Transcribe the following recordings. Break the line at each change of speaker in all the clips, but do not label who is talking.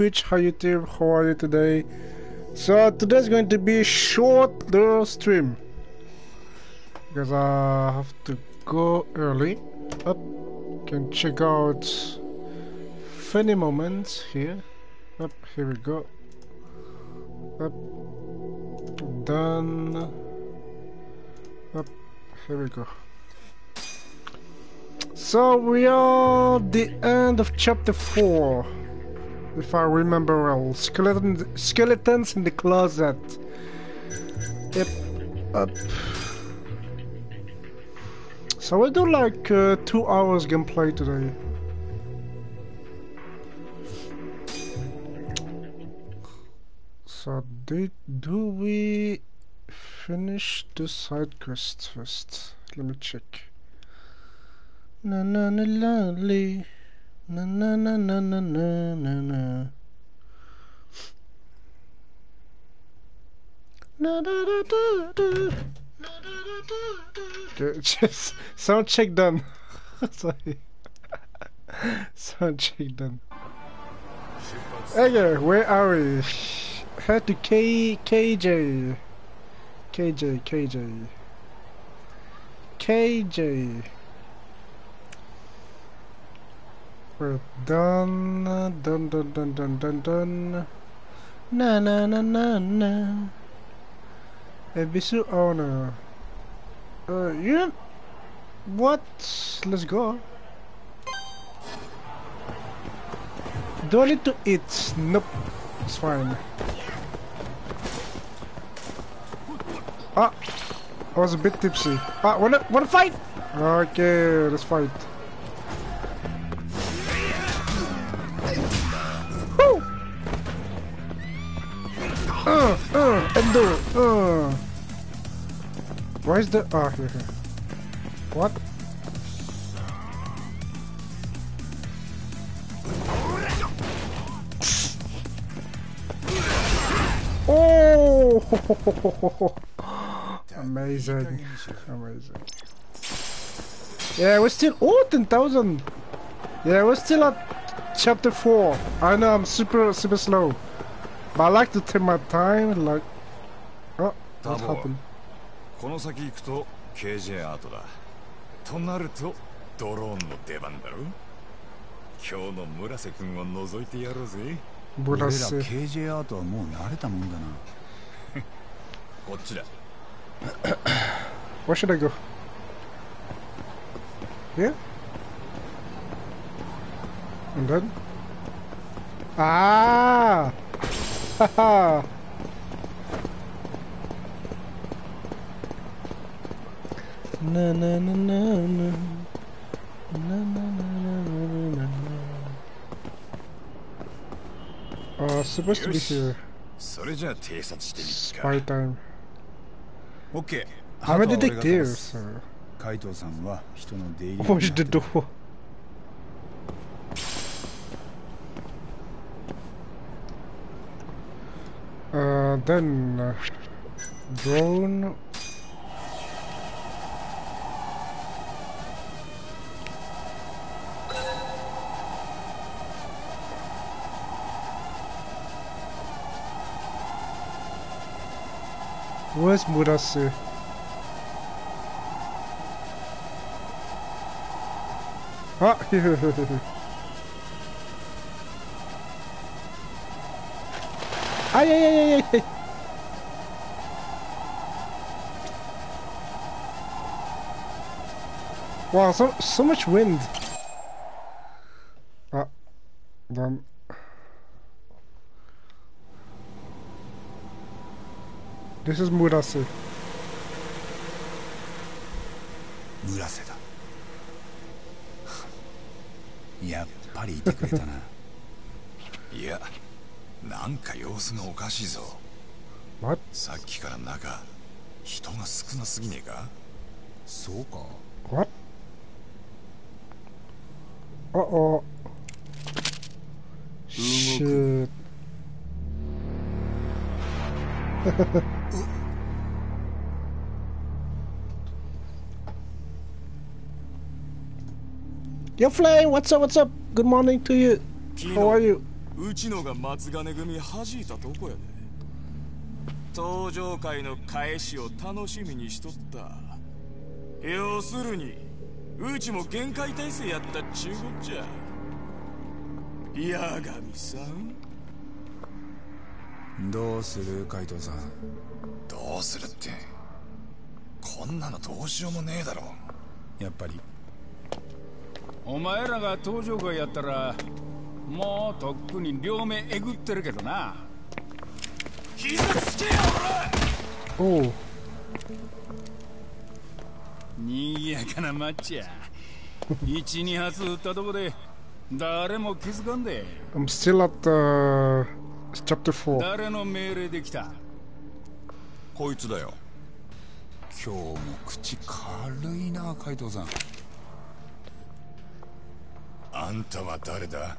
Twitch, hi YouTube, how are you today? So today's going to be a short little stream because I have to go early. Up, can check out funny moments here. Up, here we go. Up, done. Up, here we go. So we are the end of chapter 4. If I remember well. Skeleton, skeletons in the closet. Yep. Up. So we'll do like uh, two hours gameplay today. So did, do we finish the side quest first? Let me check. Na na na. Na na na na na na na na. Na da da. Just sound check done. Sorry. sound check done. Okay, where are we? Head to K KJ. KJ KJ. KJ. We're done, done, done, done, done, done, done. Na na na na na. Ebisu owner. Uh, you. What? Let's go. Do I need to eat? Nope. It's fine. Ah, I was a bit tipsy. Ah, wanna wanna fight? Okay, let's fight. Woo! Uh, uh, Endo, uh. Why is the... Ah, here, here. What? Oh! Amazing. Amazing. Yeah, we're still... Oh, 10,000! Yeah, we're still at chapter 4. I know I'm super, super slow. But I like to take my time, like... Oh, what happened?
この先行くと KJ アートだとなるとドローンの出番だろ今日の村瀬君を覗いてやろうぜ
俺ら
Burası.
KJ アートはもう慣れたもんだな
こっちだ
Where should I go? Here? And then? Ah! Haha! na na na na na na na na na na na Oh, supposed to be here.
それじゃあ偵察してみっ
Spy
か
time.
オッケー
I'm a
あとは俺が
detective,
飛ばす
so
海藤さんは人の出入りを
watch the door. Then uh, drone. Where's Murase? Ah. Ay, ay, ay, ay, ay. Wow, so so much wind. Ah, then. This is Murase.
村瀬だやっぱりいてくれたな い
やなんか様子がおかしいぞ
What?
さっきから中人が少なすぎねえか？
そうか
What? あっシュヨフレイ、What's up, what's up? Good morning to you. How are you?
うちのが松金組はじいたとこやで。登場会の返しを楽しみにしとった。要するに。うちも限界体制やったっちゅうこっちゃ。八神さん？
どうする海藤さん？
どうするって。こんなのどうしようもねえだろ。
やっぱり。
お前らが登場会やったらもうとっくに両目えぐってるけどな。
膝つけよおら
Oh,
にぎやかなマッチや。一二発撃ったとこで誰も気づかんで。
I'm still at uh, chapter 4.
誰の命令できた？
こいつだよ。
今日も口軽いな海藤さん。
あんたは誰だ？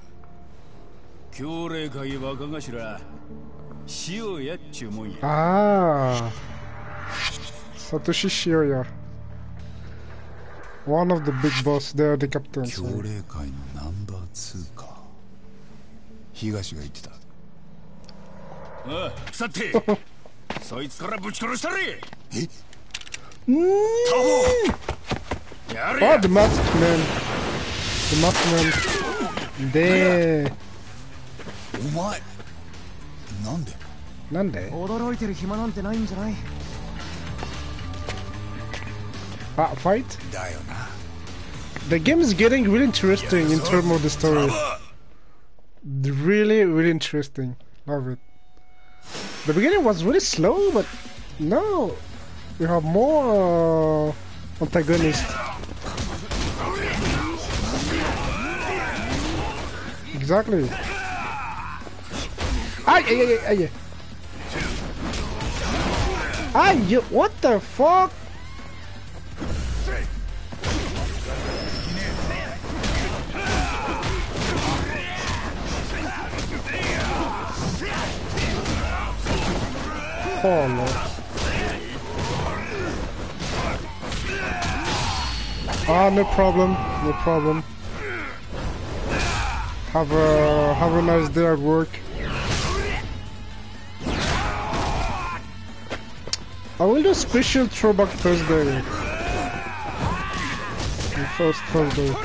強霊会若頭。塩やっちゅうもんや。
Ah, Satoshi Shioya. One of the big boss there, the captain.
強霊界のナンバーツか。東が言ってた。
さて、そいつからぶち殺したれ。
え？
タホ。で。
お前、なんで？
なんで？
驚いてる暇なんてないんじゃない？
bat fight. The game is getting really interesting in terms of the story. Really, really interesting. Love it. The beginning was really slow, but now we have more uh, antagonists. Exactly. Ay, ay, ay, ay, ay. Ay, you, what the fuck? No. Ah, no problem, no problem. Have a have a nice day at work. I will do special throwback Thursday. The first Thursday.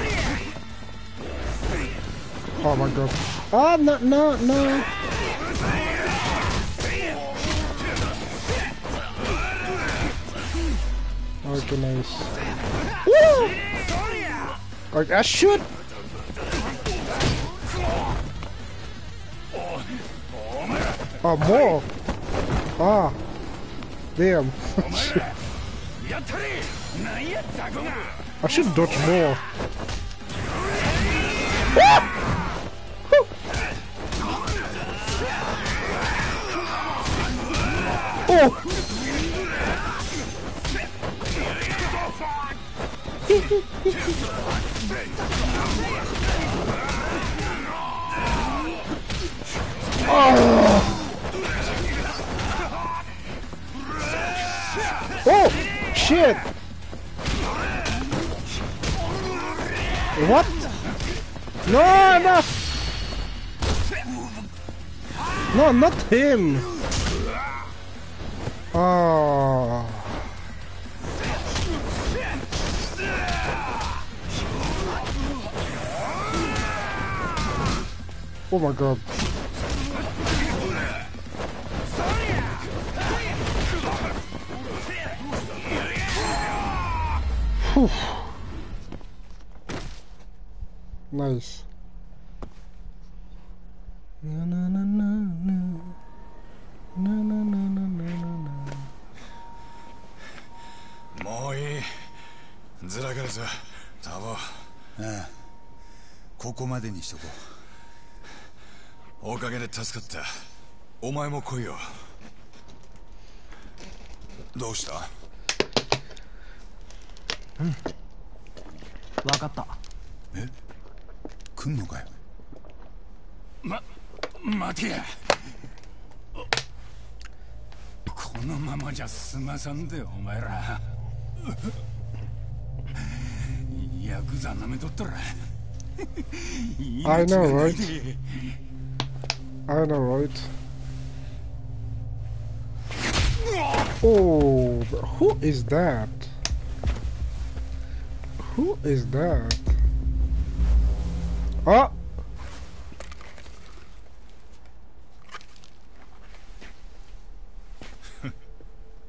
Oh my god. Ah, no, no, no. Arcanace. Woo! I should! Oh, more! Ah! Damn. I should dodge more. Oh! Oh! Shit! What? No, no! No, not him! Oh. Oh my god. Whew. Nice. Na na na na na. Na na na na na na na.
もういいずらかるぞタボ
ああここまでにしとこ
おかげで助かった。お前も来いよ。どうした？
わかった。
うえ？来んのかよ
ま待てや。このままじゃ済まさんでお前ら。ヤクザ舐めとったら。
I know, right? I know, right? Oh,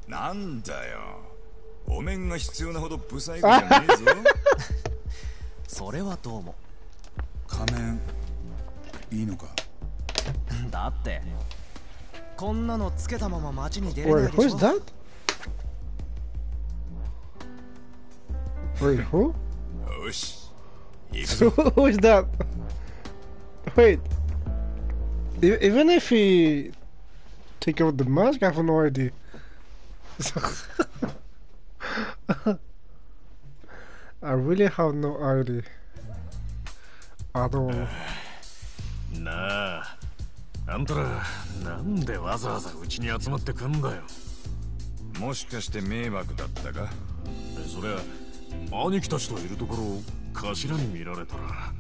なんだよお面が必要なほど不細工じゃねえぞ。
それはどうも。
仮面いいのか？
だってこんなのつけたまま街に出れな
Wait,
いで
who
し
is
ょ
that? Wait, who?
よし行くぞ
who is that? Wait. E- even if he take off the mask, I have no idea. I really have no idea at all.
な ああんたらなんでわざわざうちに集まってくんだよ。
もしかして迷惑だったか？
そりゃ兄貴たちといるところを頭に見られたら。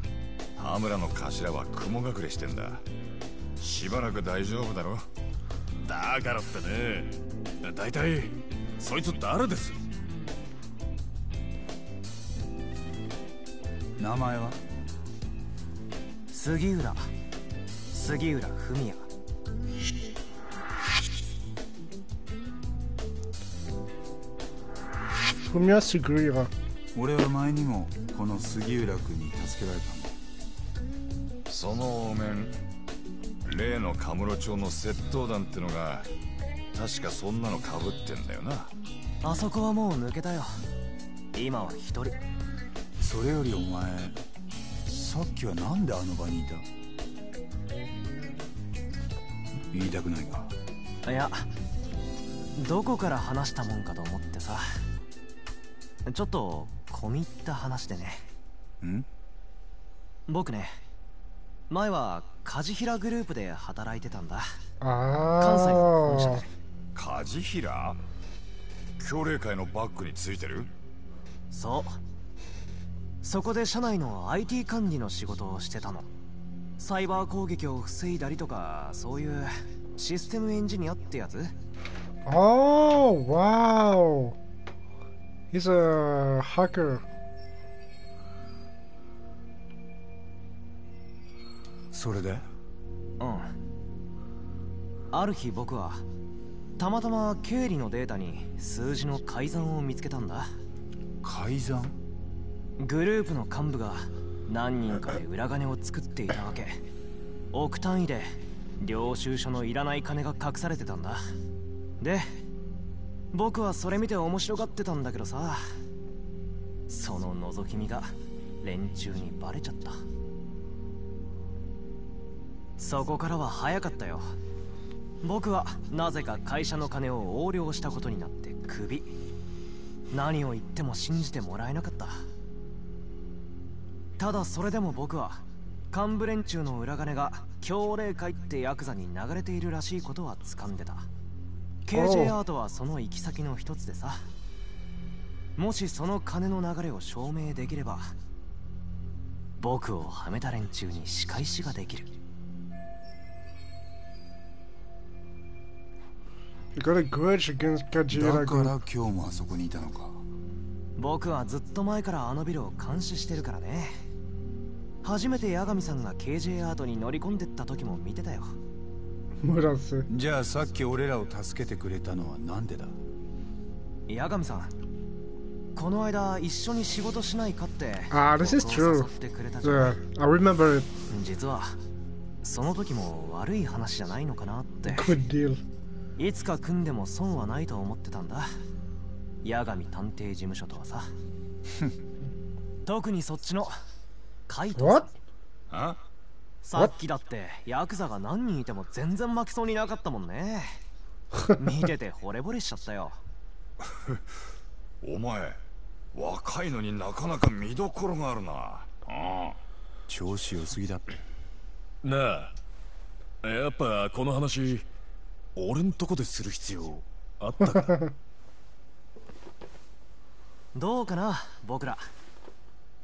羽村の頭は雲隠れしてんだ。しばらく大丈夫だろ？
だからってね。大体そいつ誰です
名前は？
杉浦杉浦文也。
Fumiya Sugura.
俺は前にもこの杉浦君に助けられたんだ。
そのお面例のカムロ町の窃盗団ってのが確かそんなのかぶってんだよな。
あそこはもう抜けたよ。今は一人。
それよりお前さっきはなんであの場にいた？言いたくないか？
いやどこから話したもんかと思ってさ。ちょっと込み入った話でね。
ん？
僕ね前は梶平グループで働いてたんだ。
Ah.
関西の本社で。
梶平協励会のバッグについてる？
そう。そこで社内の IT 管理の仕事をしてたのサイバー攻撃を防いだりとかそういうシステムエンジニアってやつ
？Oh, wow. He's a hacker.
それで？
うん。ある日僕はたまたま経理のデータに数字の改ざんを見つけたんだ。
改ざん？
グループの幹部が何人かで裏金を作っていたわけ。億単位で領収書のいらない金が隠されてたんだ。で僕はそれ見て面白がってたんだけどさ。その覗き見が連中にバレちゃった。そこからは早かったよ。僕はなぜか会社の金を横領したことになってクビ。何を言っても信じてもらえなかった。ただそれでも僕は幹部連中の裏金が協励会ってヤクザに流れているらしいことは掴んでた。KJ アートはその行き先の一つでさ。もしその金の流れを証明できれば僕をはめた連中に仕返しができる。
You got a grudge against
だ
Kajira
か
Group.
ら今日もあそこにいたのか。
僕はずっと前からあのビルを監視してるからね初めて八神さんが KJ アートに乗り込んでった時も見てたよ.
じゃあさっき俺らを助けてくれたのはなんでだ？
八神さんこの間一緒に仕事しないかって
Ah, this is true. Yeah, I remember it.
実はその時も悪い話じゃないのかなって
Good deal.
いつか組んでも損はないと思ってたんだ八神探偵事務所とはさ 特にそっちのカイトさん。
What?
あ？
さっきだってヤクザが何人いても全然負けそうになかったもんね。見てて惚れ惚れしちゃったよ。
お前若いのになかなか見どころがあるな。ああ。
調子良すぎだ。って
なあやっぱこの話俺んとこでする必要あったか？
どうかな僕ら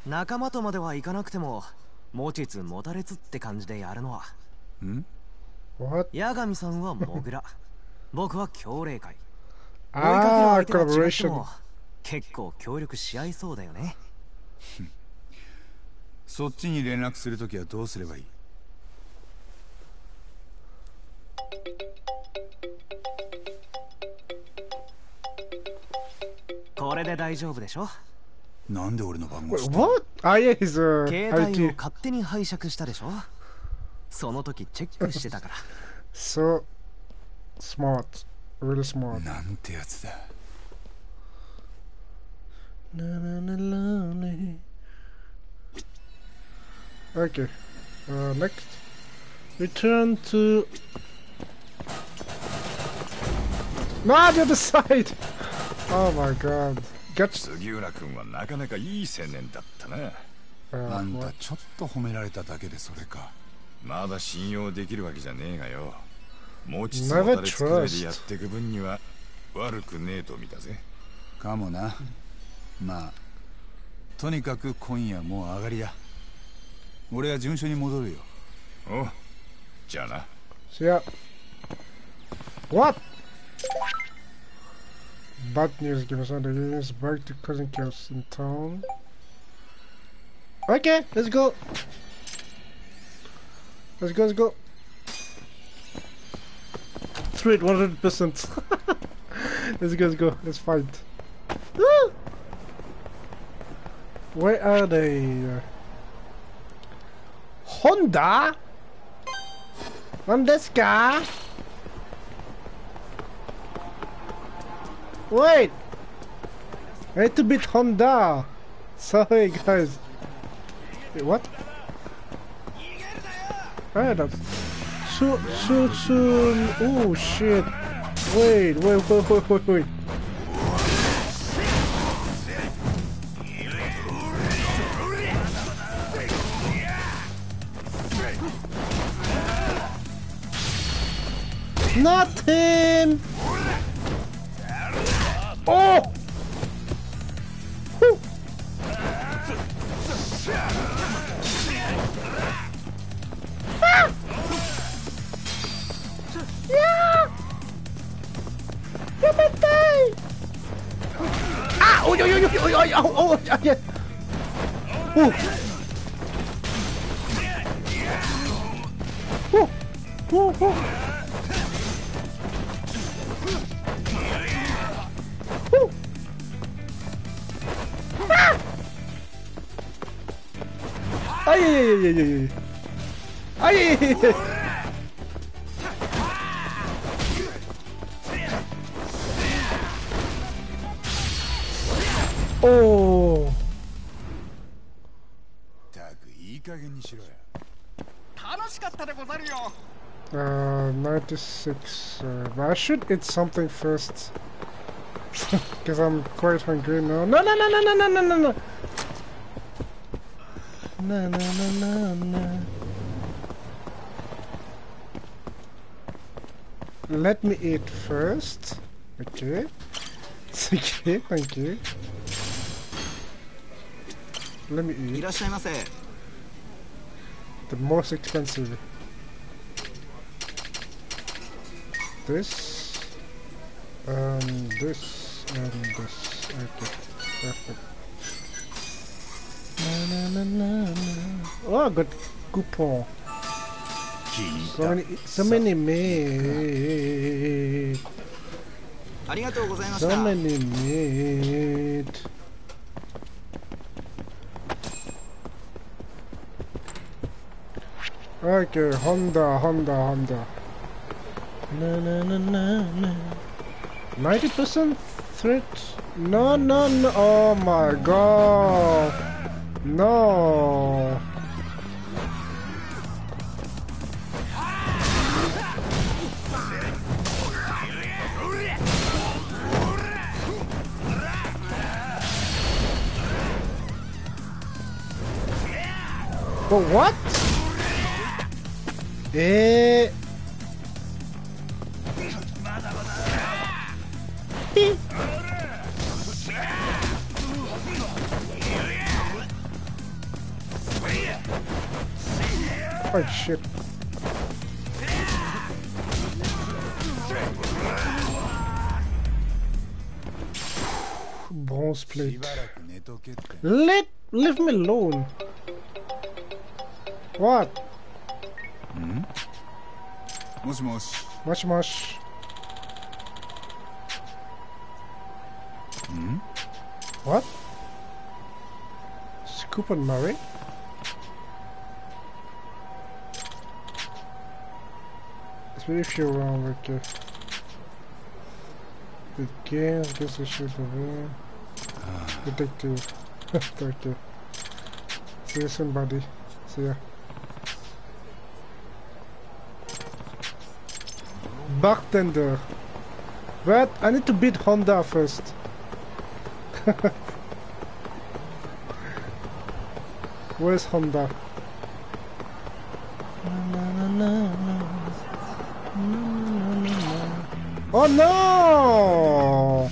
仲間とまではいかなくても持ちつ持たれつって感じでやるのは。
ん?
八神さんはモグラ僕は強霊界。追い
Ah,
かける相手が違って
collaboration.
も結構協力し合いそうだよね。
そっちに連絡するときはどうすればいい？
これで大丈夫でしょ？
なんで俺の番号
Wait,
知ってる
what? Ah, yeah, he's a
携帯を
IT.
勝手に拝借したでしょその時チェックしてたから
So smart. Really smart.
なんてやつだ
Na, na, na, lonely. Okay. Uh, next. Return to. No, the other side! Oh my god. Get.
杉浦君はなかなかいい青年だったな
Uh,
あんた?ちょっと褒められただけでそれか
まだ信用できるわけじゃねえがよ持ちつ持たれつくらい
trust.
でやっていく分には悪くねえと見たぜ
かもなまあとにかく今夜もう上がりだ俺は事務所に戻るよ
おうじゃあな
See ya. What? Bad news, give us the news. Back to Cousin Chaos in town. Okay, let's go. Let's go, let's go. Threat 100%. let's go, let's go. Let's fight. Woo! Where are they? Honda? On this guy? Wait! I need to beat Honda! Sorry guys. Wait, what? Ah, that's... So, so soon... Oh shit! Wait, wait, wait, wait, wait, wait. Not him! 哦！呼！啊！呀！啊！哦呦呦呦呦呦！哦哦哦！哎呀！呼！呼呼呼！Ah! Ay, ay, ay, ay, ay, ay. Ay, ay, ay, ay. Oh.
たくいい加減にしろよ
Uh, 96. Uh, but I should eat something first. Because I'm quite hungry now. No, no, no, no, no, no, no, no, no. No, no, no, no, no. Let me eat first. Okay. It's okay, thank you. Let me eat. The most expensive. This. Um, this adding this. Perfect. Na, na, na, oh, good coupon. So many, so many
made.
So many made. Okay, Honda, Honda, Honda. Na na na na na. Ninety percent threat? No, no, no. Oh my god. No. But what? Eh. Oh shit.
Bronze
plate. Let leave me alone. What?
Hmm? Mush mush. Mush
mush. Hmm? What? Scoop and Murray? It's very few around with the the games, guess I should have been detective. detective. See you soon, buddy. See ya. Bartender. But I need to beat Honda first. Where's Honda? Oh no!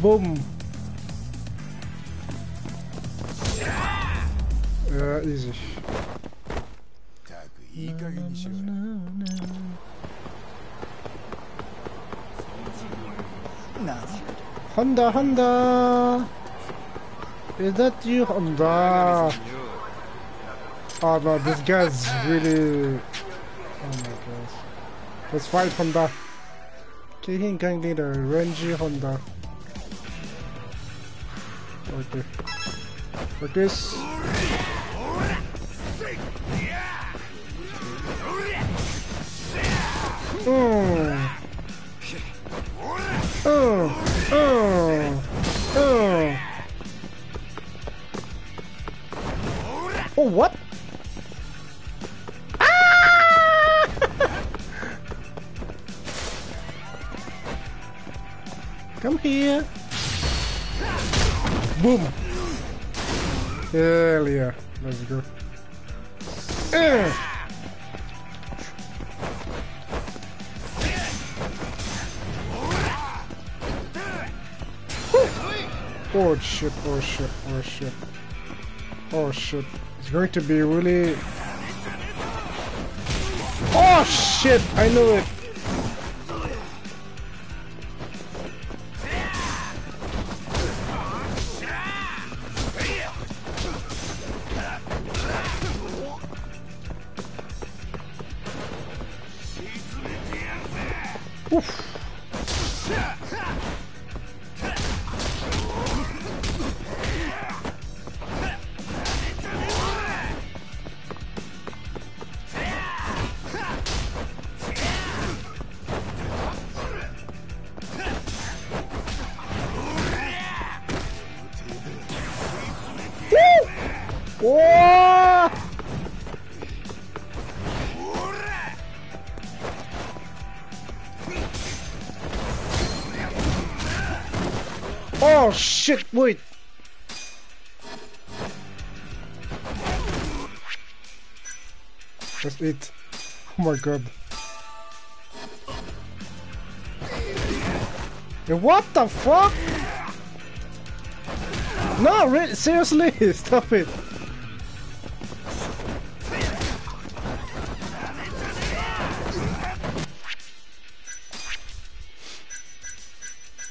Boom! Yeah, easy. Honda, Honda! Is that you, Honda? Oh no, this guy's really... Oh my gosh. Let's fight Honda. Kihin Gang Leader, Renji Honda. Okay. Like this. Mm. Oh shit. Oh shit. It's going to be really... Oh shit, I knew it. The fuck? No, re seriously, stop it.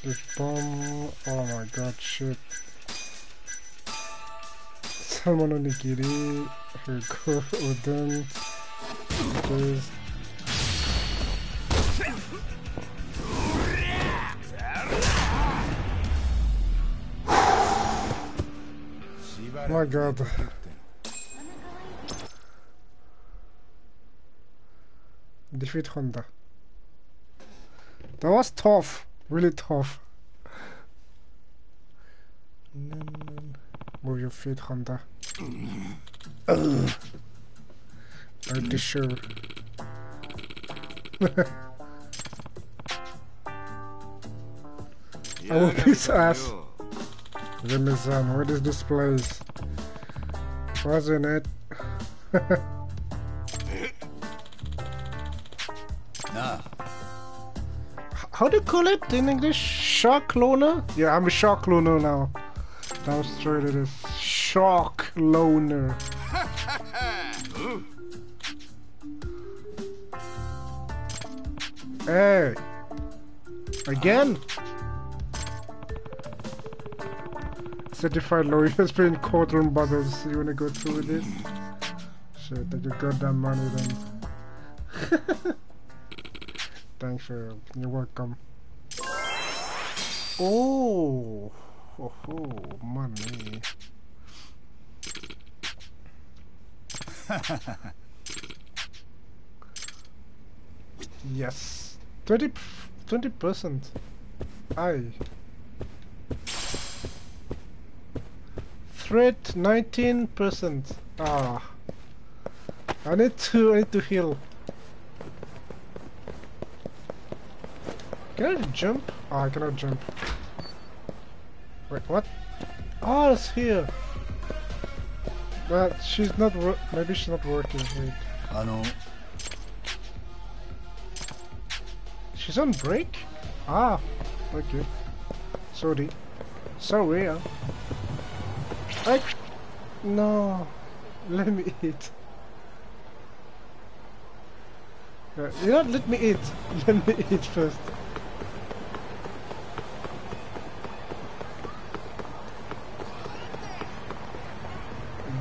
This bomb, oh my god, shit. Salmon onigiri, hiriko, udon, this. My god. Defeat Honda. That was tough. Really tough. Move your feet, Honda. You sure? I will his ass. Remizan, what is this place? Wasn't it?
なあ
How do you call it in English? Shark cloner? Yeah, I'm a shark cloner now. Demonstrated a Shark loner. hey! Again? Certified lawyer has been in courtroom battles. You wanna go through with this? Shit, take your goddamn money then. Thanks for you're welcome. Oh, oh, oh money. yes, 20 percent. I. Threat 19 percent. Ah, I need to I need to heal. Can I jump? Oh, I cannot jump. Wait, what? Oh, it's here. But she's not. Maybe she's not working. Wait.
I know.
She's on break? Ah, okay. Sorry. Sorry. Huh? I. No. Let me eat. Uh, you know, let me eat. Let me eat first.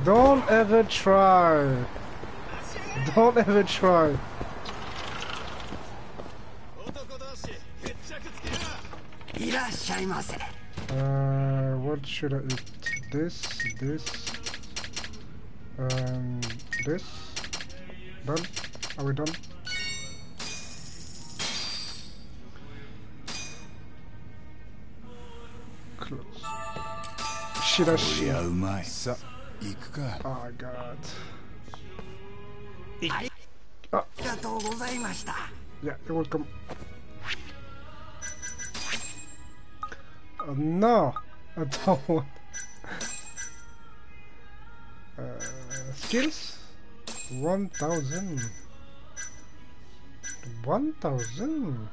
Don't ever try. Don't ever try. Uh, what should I eat? this, this, um, this. Done? Are we done? Close.
Shirashi.
Oh god.
Ah.
Yeah, you're welcome. Uh, no! I don't want... skills? 1000. 1000.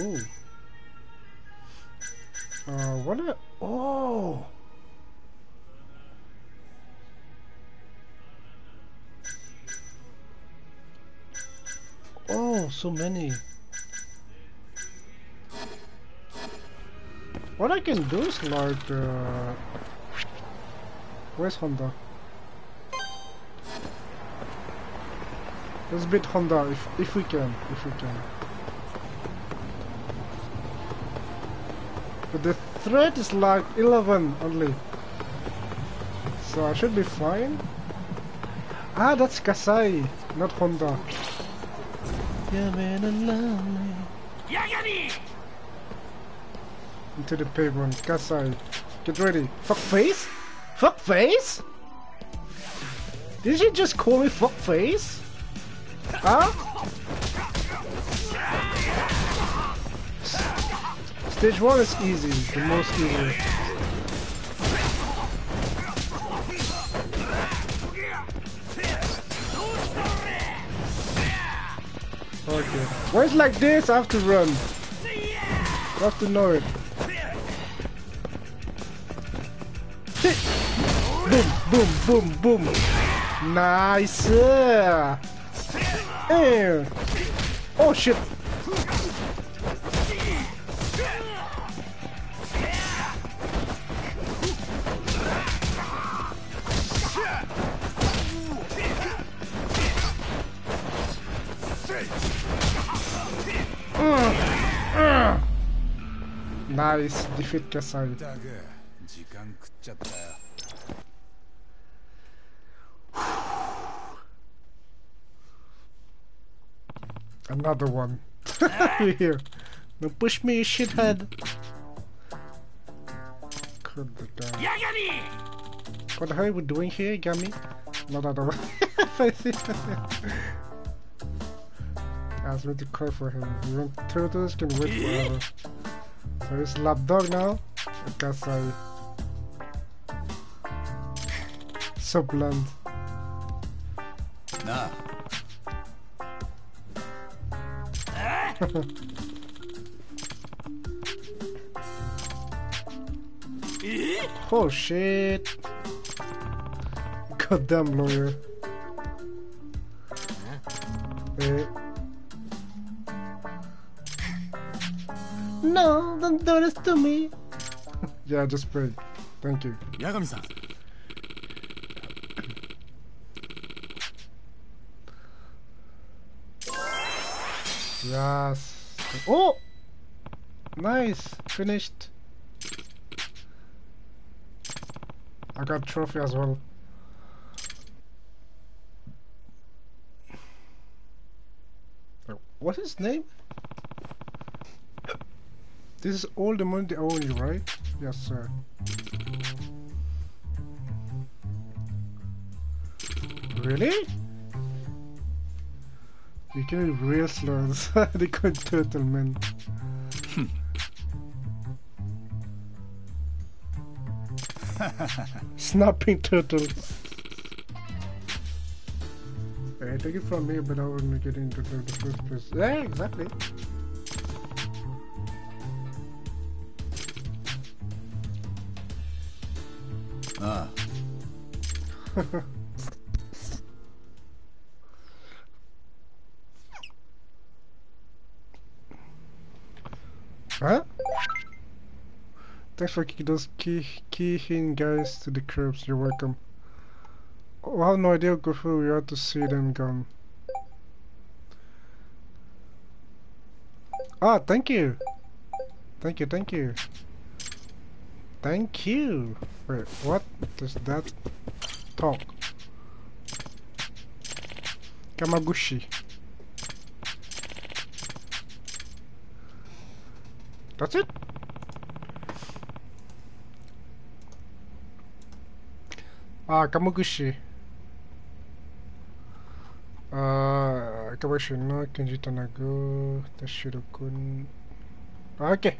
Ooh. Uh, what a. Oh! Oh, so many. What I can do is like, uh, where's Honda? Let's beat Honda if if we can, if we can. But the threat is like 11 only. So I should be fine. Ah, that's Kasai, not Honda. Into the pavement, Kasai. Get ready. Fuck face? Fuck face? Did you just call me fuck face? Huh? Stage 1 is easy, the most easy. Okay. When it's like this, I have to run. You have to know it. Boom, boom, boom. Nice. Eh. Oh shit. Nice, defeat Kasai. Another one. Ah. Here. Don't push me, you shithead. Could be done. What the hell are we doing here, Gummy? Not at all. Ask me to call for him. You want turtles can wait forever. So it's lapdog now. Kasai. So blunt.
な
Oh shit. Goddamn lawyer. Eh. No, don't do this to me. yeah, just pray. Thank you.
八
Yes. Oh! Nice. Finished. I got trophy as well. What's his name? This is all the money they owe you, right? Yes, sir. Really? You can be real slow. they call turtle man. Snapping turtle. Hey, take it from me, but I wouldn't get into the, first place. Yeah, exactly.
あ
ah. Thanks for kicking those key keying guys to the curbs. You're welcome. I have no idea go through. We have to see them gone. Ah, thank you. Thank you, thank you. Thank you. Wait, what does that talk? Kamaguchi. That's it? 아 Ah, 아 까먹으시나 견지떠나고 tanago tashirokun. Ah, okay.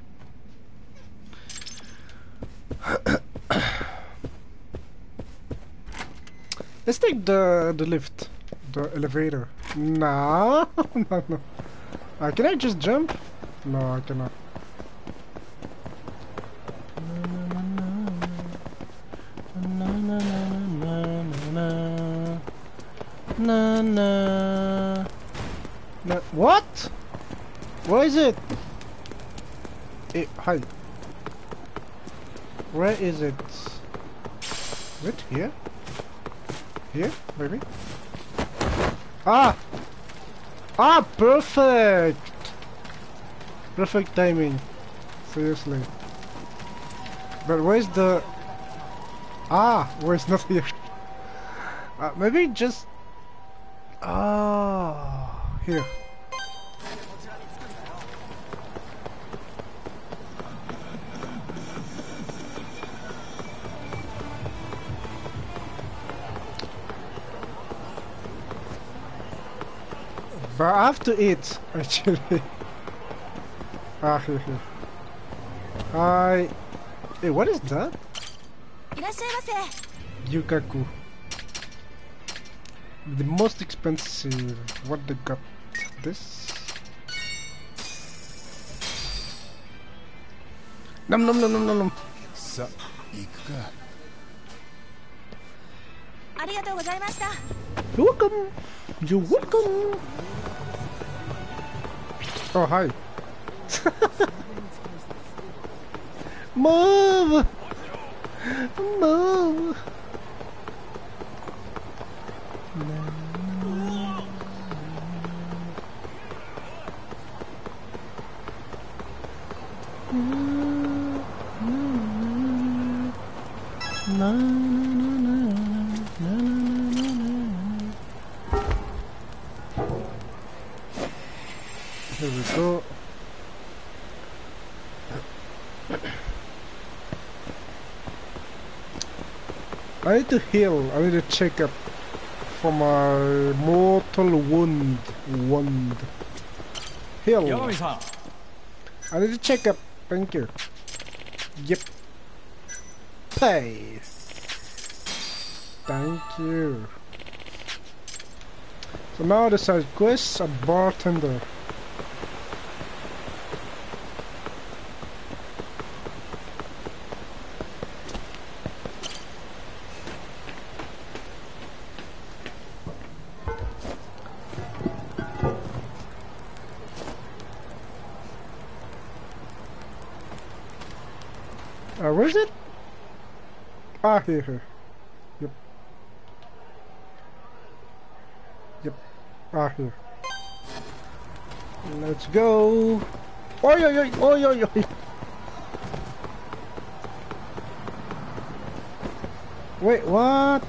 Let's take the the lift, the elevator. No, no, no. Uh, can I just jump? No, I cannot. What? Where is it? Eh, hi. Where is it? it here? Here, maybe? Ah! Ah, perfect! Perfect timing. Seriously. But where's the... Ah, where's not here? Uh, maybe just... Ah, here. But I have to eat, actually. ah, here, here. I... Hey, what is that? Yukaku. The most expensive. What they got? This? Nom nom nom nom nom nom.
Sa, ikuka.
You're welcome. You're welcome. Oh hi. Move. Move. I need to heal. I need to check up for my mortal wound. Wound. Heal. I need to check up. Thank you. Yep. Pay. Thank you. So now the side quest, a bartender. Ah, here, here. Yep. Yep. Ah, here. Let's go. Oi, oi, oi, oi, oi, oi. Wait, what?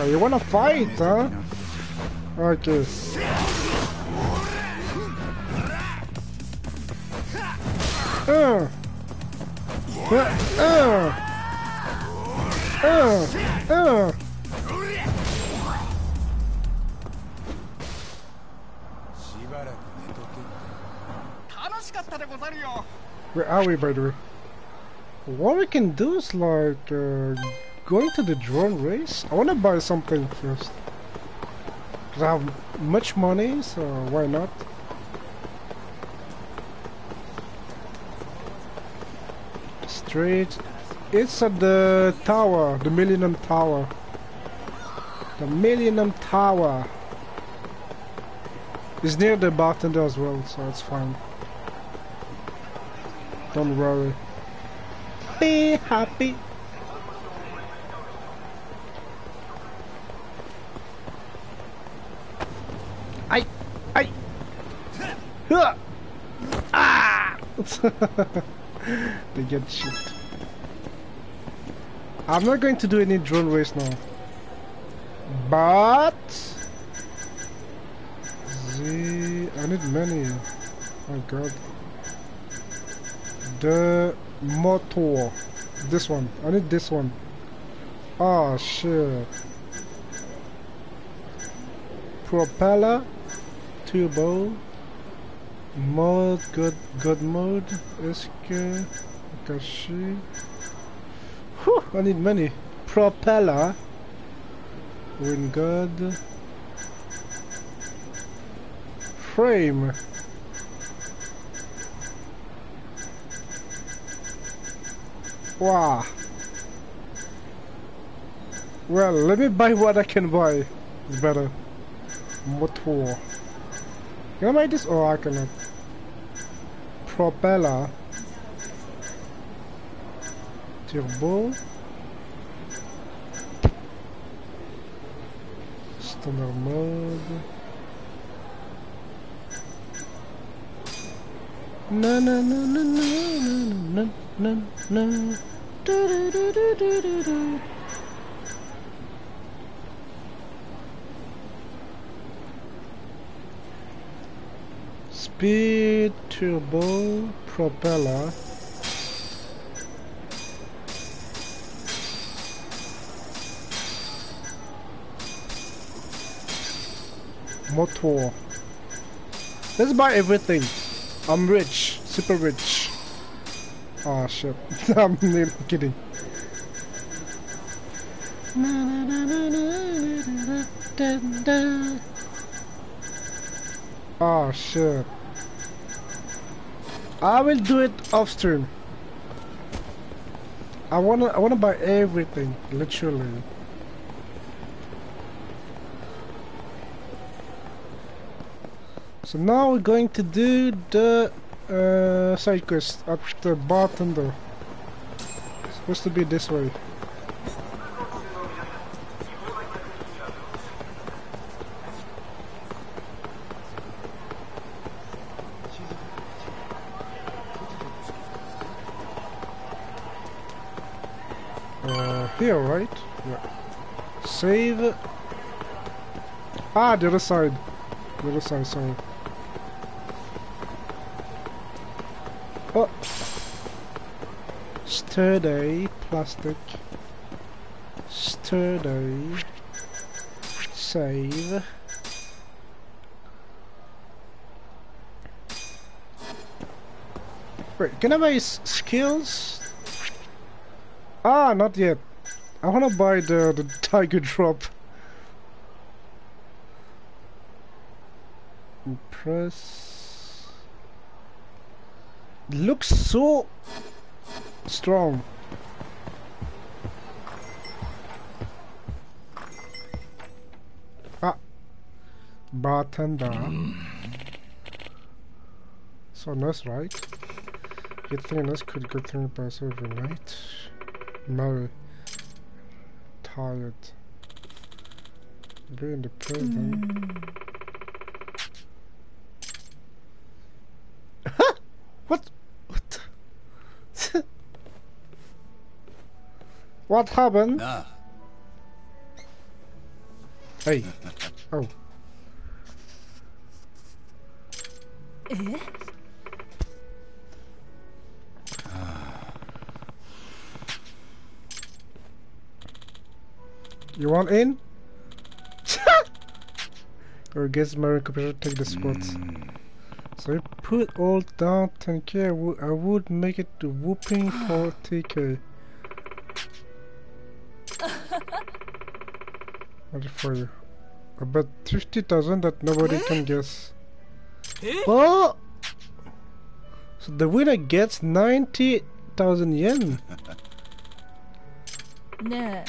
Oh, you wanna fight, huh? Okay. Uh. Uh. Uh. Uh. Where are we, by? What we can do is like uh, going to the drone race. I want to buy something first. Cause I have much money, so why not? Straight. It's at the tower, the Millennium Tower. The Millennium Tower. It's near the bartender as well, so it's fine. Don't worry. Be happy. I, I, ah! they get shit. I'm not going to do any drone race now, but the I need many. Oh god. The motor. This one. I need this one. Oh shit. Propeller turbo mode good good mode est-ce Whew, I need many propeller win god frame Wow. Well, let me buy what I can buy. It's better. Motor. Can I buy this? Oh, I cannot. Propeller. Turbo. Standard mode. No, no, no, no, no, no, no, no, no. Do, do, do, do, do, do, do. Speed turbo propeller. Motor. Let's buy everything. I'm rich, super rich. Oh shit, I'm kidding. Oh shit. I will do it off stream. I wanna I wanna buy everything, literally. So now we're going to do the uh, side quest at the bartender. It's supposed to be this way. Uh, here, right? Yeah. Save. Ah, the other side. The other side, sorry. Oh! Sturdy plastic. Sturdy. Save. Wait, can I buy skills? Ah, not yet. I wanna buy the, the tiger drop. Press. Looks so strong. Ah, bartender. So nice, right? You think this could go through by overnight? Mary tired. We're in the prison. Hmm. What? What? what happened?
Nah.
Hey. oh.
Eh?
You want in? or guess my computer take the spot. Hmm. So I put all down 10k. I would, I would make it to whooping 40k. What for you? About 50,000 that nobody can guess. Oh! So the winner gets 90,000 yen.
ね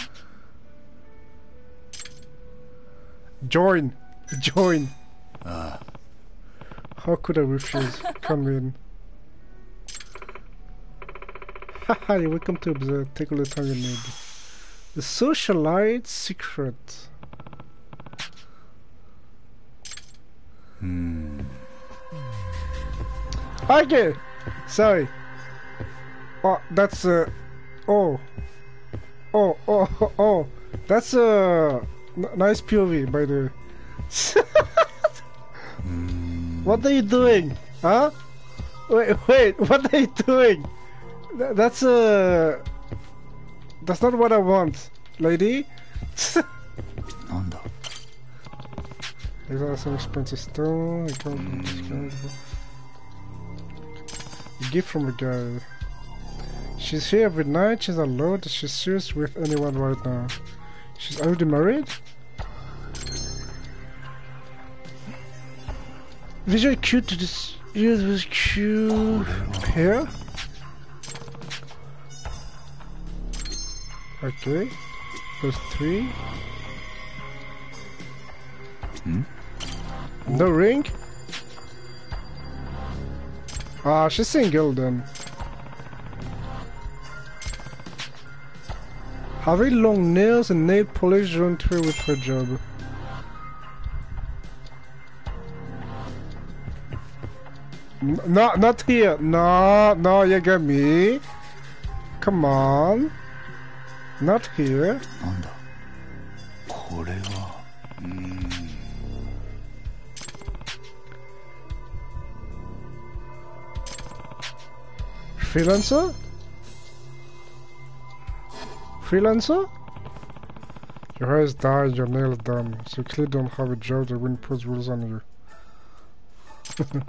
Join! Join! How could I refuse? Come in. Haha, you're welcome to observe. Take all the time you need. The socialite secret. Hmm. Okay! Sorry. Oh, that's uh. Oh. Oh, oh, oh, oh. That's a uh, nice POV, by the way. what are you doing? Huh? Wait, wait, what are you doing? Th that's a... Uh... That's not what I want, lady.
Nando.
These are some expensive stone. A mm. gift from a guy. She's here every night, she's alone, she's serious with anyone right now. She's already married. Visually cute to this. Yes, was cute. Here. Okay. Plus three. Hmm? No ring? Ah, she's single then. Having long nails and nail polish don't her with her job. No, not here. No, no, you get me. Come on. Not here. Freelancer? Freelancer? Your hair is dyed, your nails done, so you clearly don't have a job that wouldn't put rules on you.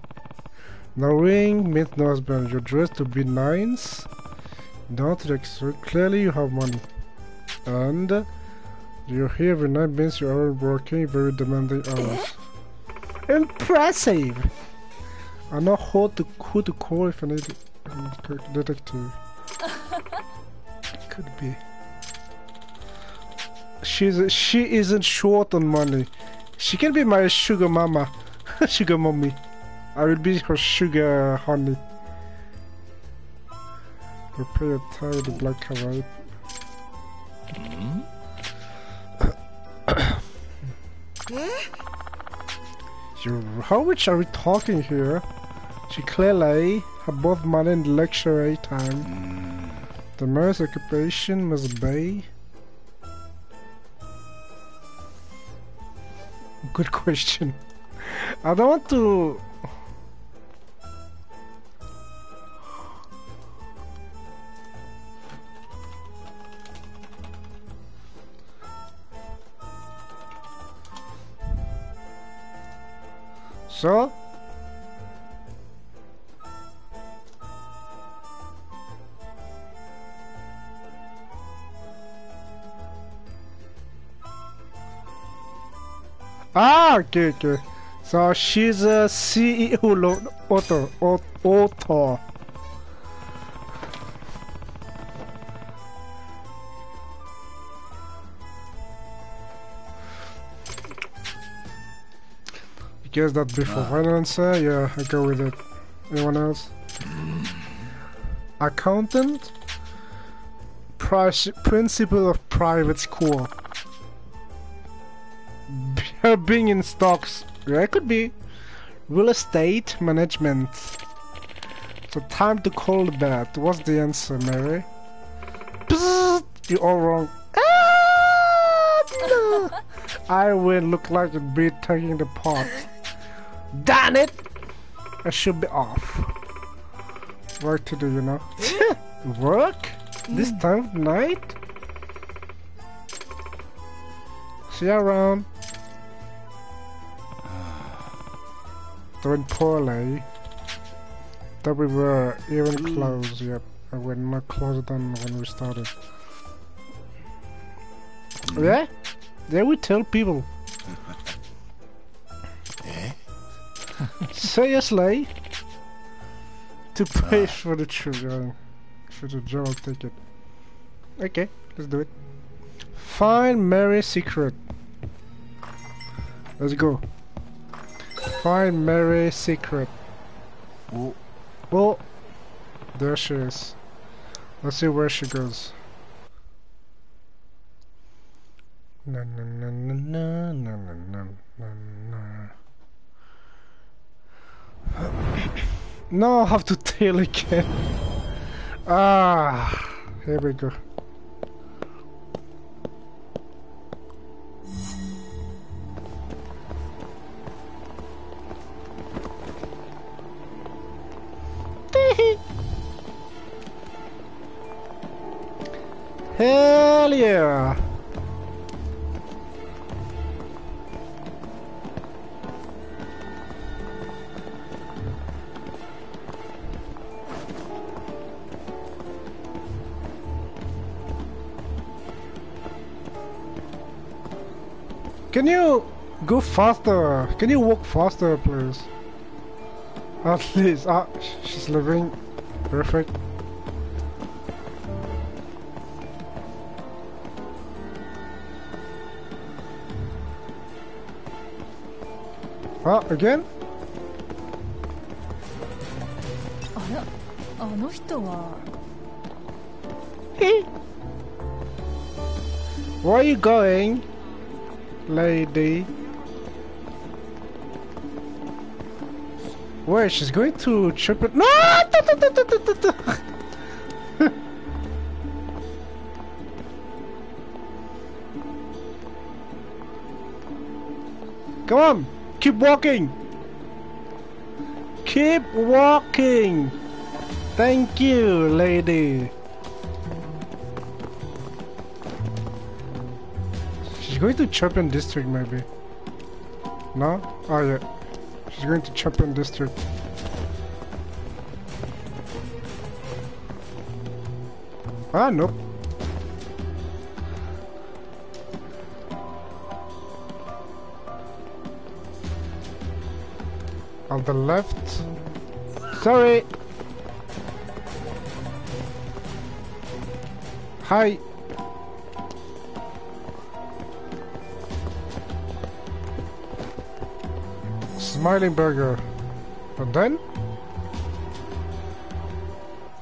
no ring means no husband. You're dressed to be nice. Not like so clearly you have money. And you're here every night means you are working very demanding hours. Impressive! I know who to who to call if I need a detective. Could be. She's she isn't short on money. She can be my sugar mama, sugar mommy. I will be her sugar honey. Prepare a tie with the black Hawaii. Mm-hmm. You, how much are we talking here? She clearly have both money and luxury time. Mm. The most occupation must be. Good question. I don't want to. So? Ah, okay, okay. So she's a CEO author, au- author. Guess that before financer, yeah, I go with it. Anyone else? Accountant? Price, principal of private school. Being in stocks. Yeah, it could be. Real estate management. So time to call that. What's the answer, Mary? Psst, you're all wrong. Ah. I will look like a bee taking the pot. Damn it! I should be off. Work to do, you know. Work? This time of night? See you around. Doing poorly. That we were even hmm. close yet. And we're not closer than when we started. Hmm. Yeah? Yeah, we tell people. Eh? Seriously? To ah. pay for the children. For the job ticket. Okay, let's do it. Find Mary's secret. Let's go. Find Mary's secret.
Oh,
Oh, there she is. Let's see where she goes. Na na na na na na na na na. No, I have to tail again. Ah, here we go. Hell yeah! Can you go faster? Can you walk faster, please? At least, ah, she's living perfect. Ah, again?
あらあの人は
Where are you going, lady? Where she's going to trip it? No! Come on, Keep walking. Keep walking. Thank you, lady. She's going to Champion District, maybe. No? Oh, yeah. She's going to Champion District. Ah, nope. On the left. Sorry. Hi. Smiling burger. And then?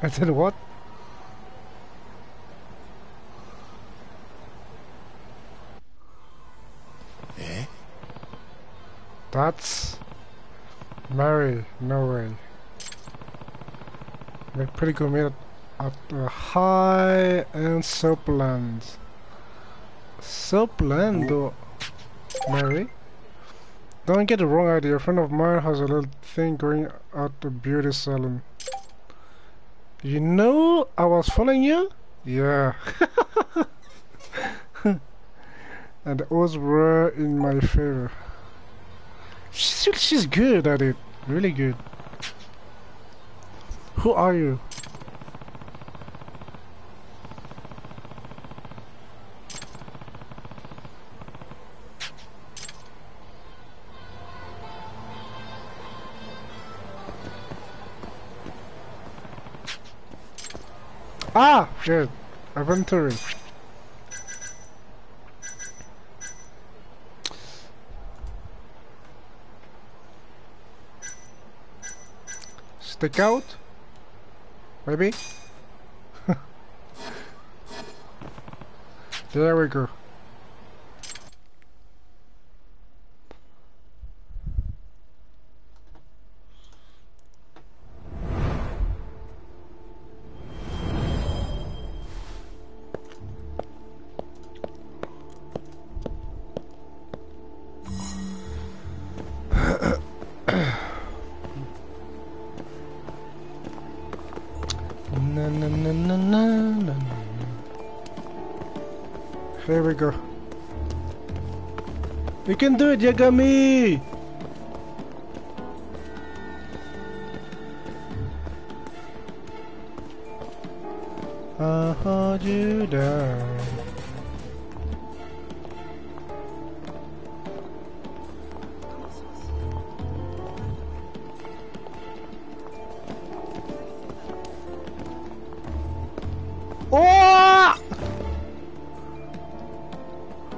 And then what?
Eh?
That's Mary, no way. We're pretty good meet at the high end Soapland. Soapland though, Mary? Don't get the wrong idea, a friend of mine has a little thing going at the beauty salon. You know I was following you? Yeah. and the odds were in my favor. She's, she's good at it. Really good. Who are you? Ah, shit. Inventory. Take out? Maybe? there we go. Can do it, Yagami! I'll hold you down.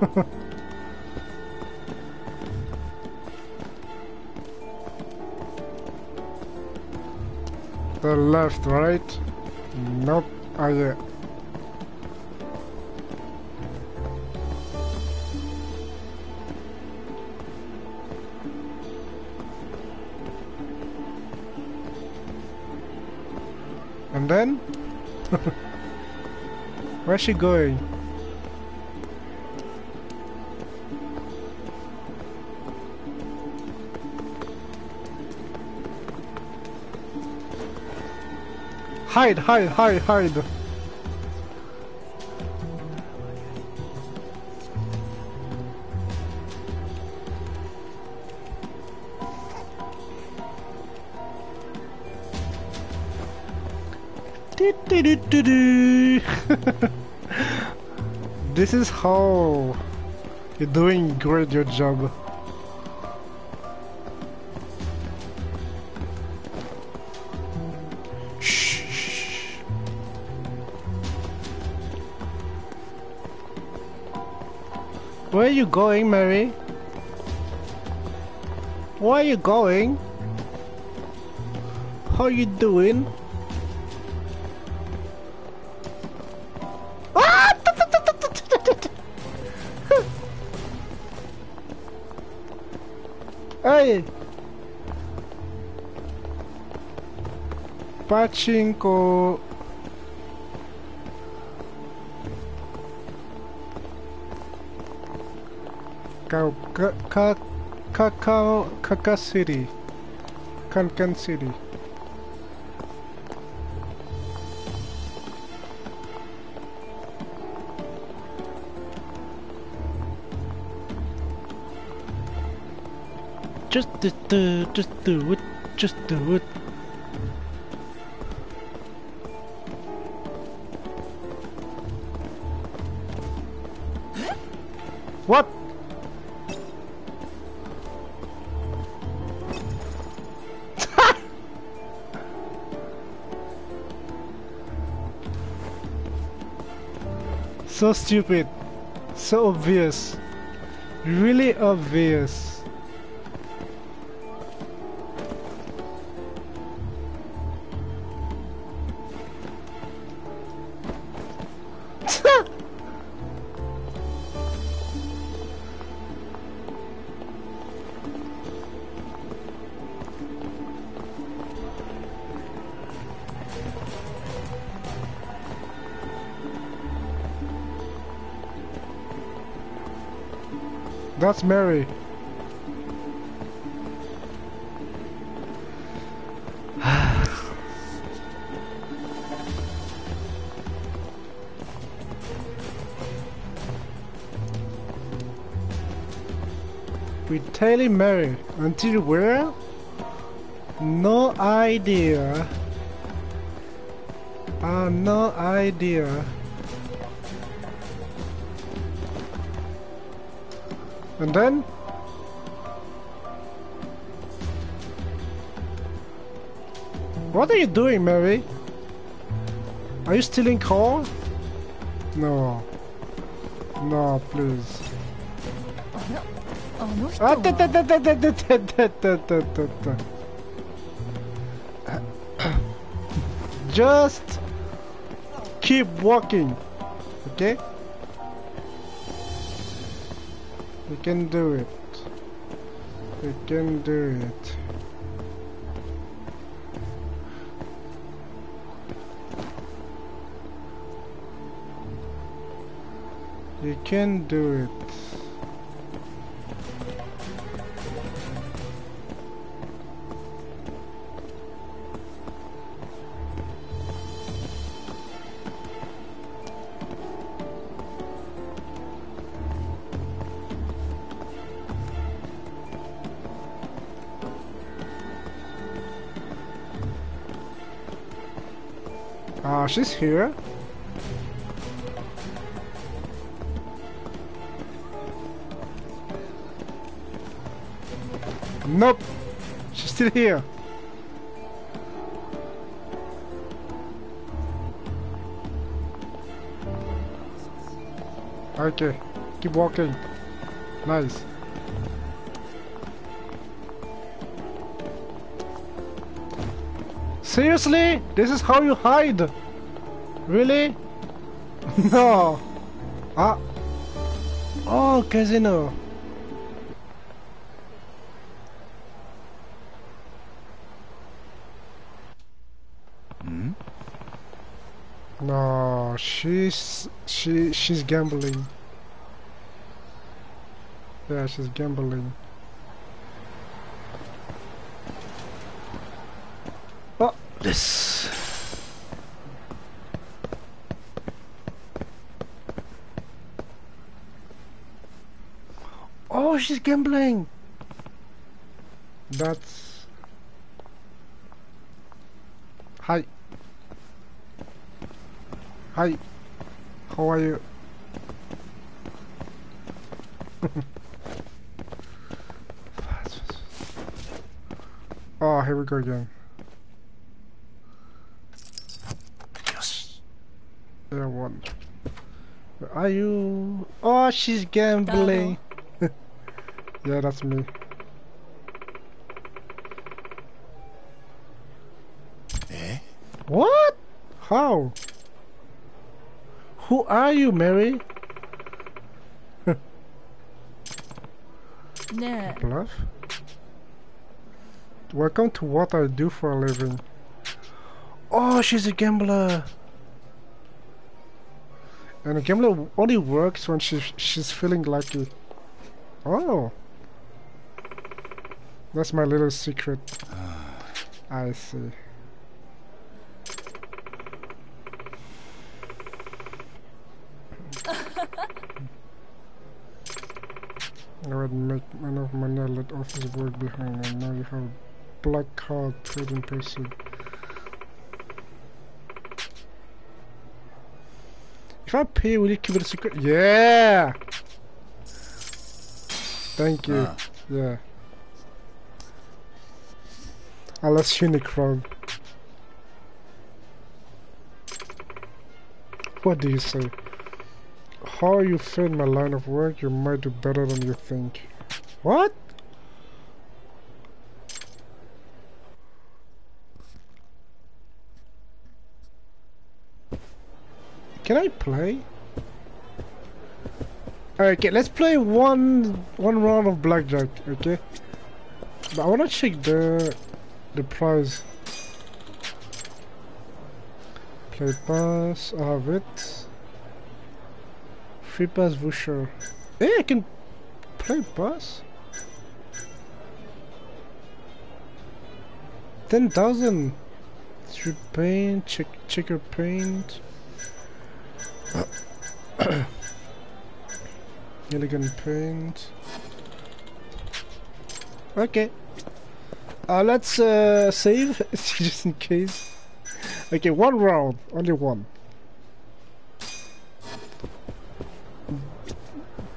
Oh! left, right? Nope. Oh yeah. And then? Where's she going? Hide, hide, hide, hide. This is how you're doing great your job. You going, Mary? Where are you going? How you doing? Hey! Pachinko. Ka ka ka Kakao Kaka City. Kankan City. Just do, do, just do it, just do it. So stupid. So obvious. Really obvious. That's Mary. We totally Mary. Until where? No idea. Ah, no idea. And then? What are you doing, Mary? Are you stealing coal? No. No, please. Just keep walking, okay? Can do it. We can do it. You can do it. She's here. Nope. She's still here. Okay. Keep walking. Nice. Seriously? This is how you hide? Really? no. Ah. Oh, casino. No, she's she she's gambling. Yeah, she's gambling. She's gambling. That's. Hi. Hi. How are you? oh, here we go again. Yes. There one. Where are you? Oh, she's gambling. Yeah, that's me.
Eh?
What? How? Who are you, Mary?
ね
Bluff? Welcome to what I do for a living. Oh, she's a gambler. And a gambler only works when she she's feeling lucky. Oh. That's my little secret. I see. I would make enough money to let office work behind and now you have black card trading person. If I pay, will you keep it a secret? Yeah! Thank you.
Ah.
Yeah. Unless Unicron. What do you say? How you fit my line of work, you might do better than you think. What? Can I play? Okay, let's play one one round of blackjack, okay? But I wanna check the the prize. Play pass, I have it. Free pass voucher. Hey, I can play pass. Ten thousand. Through paint, check checker paint. Elegant paint. Okay. Uh, let's uh, save just in case. Okay, one round, only one.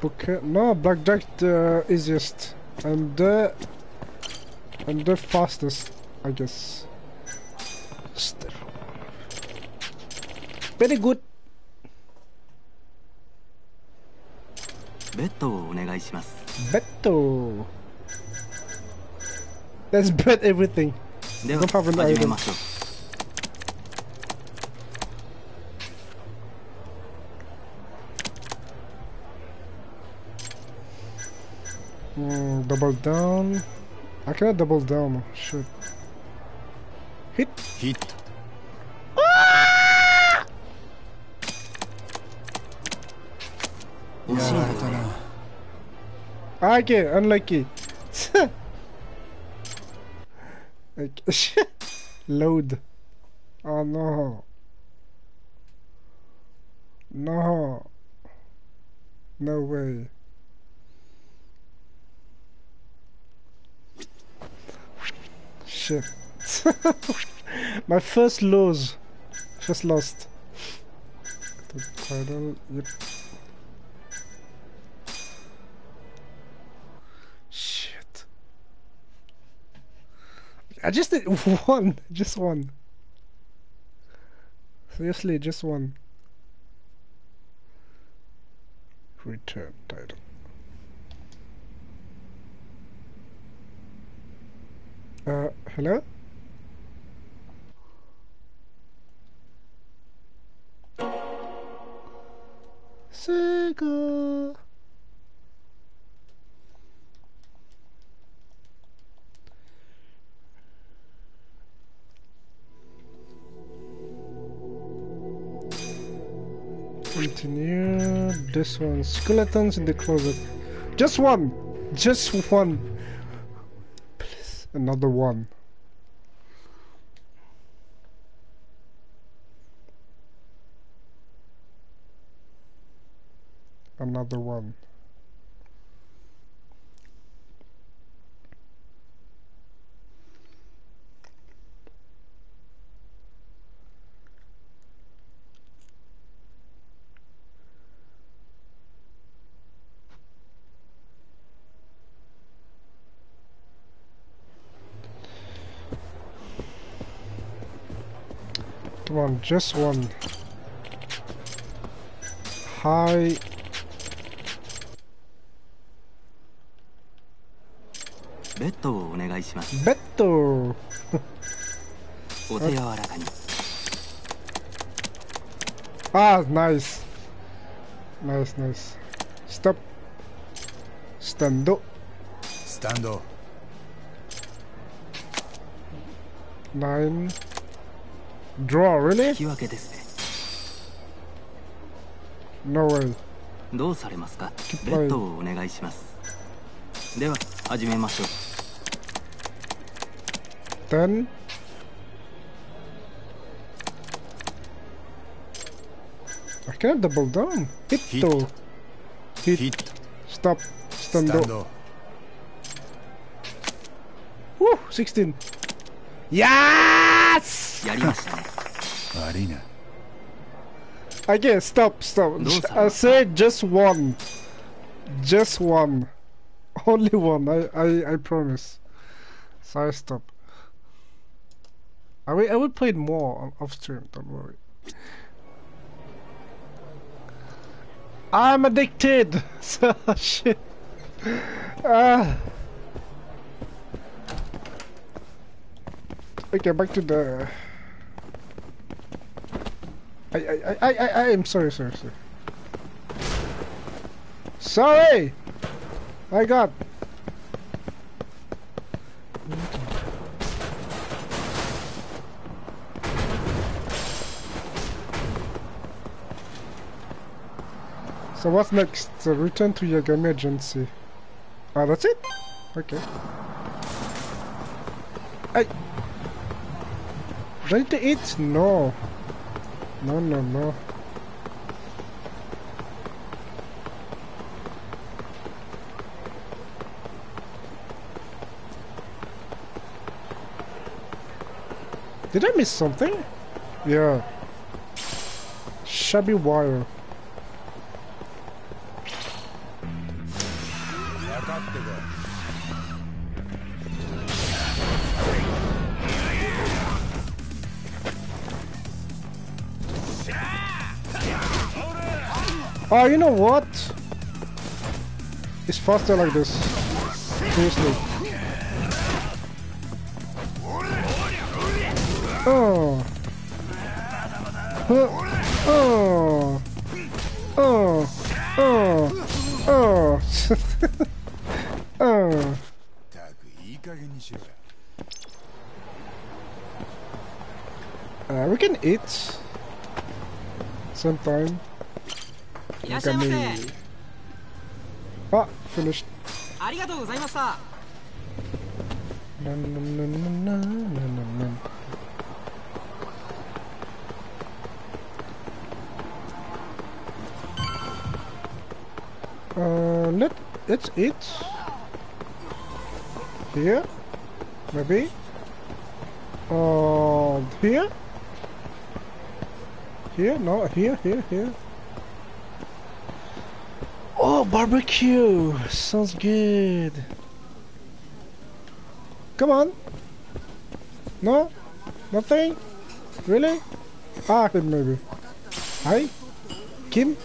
Okay, no, blackjack the easiest and the and the fastest, I guess. Still. Very good.
ベッドをお願いします
Beto. Let's bet everything.
No problem.
Mm, double down. I cannot double down. Shoot. Hit.
Hit. Ah! Yeah, I don't know.
Okay, unlucky. Load. Oh no. No. No way. Shit. My first lose. Just lost. The title, yep. Shit. I just did one. Just one. Seriously, just one. Return title. Uh, hello? Sega. Continue. This one. Skeletons in the closet. Just one. Just one. Please. Another one. Another one. just one. Hi.
ベッドをお願いします
ベッド
お手柔らかに
ああナイスナイ
スナイスストップスタンド
スタン
ド Nine. 分けですね
No way.
どうされますかベ
はい
ッドをお願いしますでは始めましょう
Ten. I can't double down. Hit,
Hit.
though. Hit.
ヒット
Stop.
スタン
Stando.
ド
Woo! 16. Yes!
やりましたね
悪いな
I can't stop, stop.
Those
I
are-
said just one. Just one. Only one. I, I, I promise. So I stop. I will, I will play it more on- off stream. Don't worry. I'm addicted. So shit. Ah. Okay, back to the. I I I I I I am sorry, sorry, sorry. Sorry. My God. So what's next? Return to Yagami Agency. Ah, that's it? Okay. I... I need to eat? No. No, no, no. Did I miss something? Yeah. Shabby wire. Oh, you know what? It's faster like this. Seriously. Oh. Oh. Oh. Oh. Oh. oh.
oh.
Uh, we can eat sometime.
いらっしゃいませ
Ah, finished.
ありがとうございました
Na, na, na, na, na, na, na. Uh, let let's eat here, maybe. Uh, here. Here, no, here, here, here. Oh, barbecue! Sounds good. Come on. No? Nothing? Really? Ah, maybe. Hi? Kim?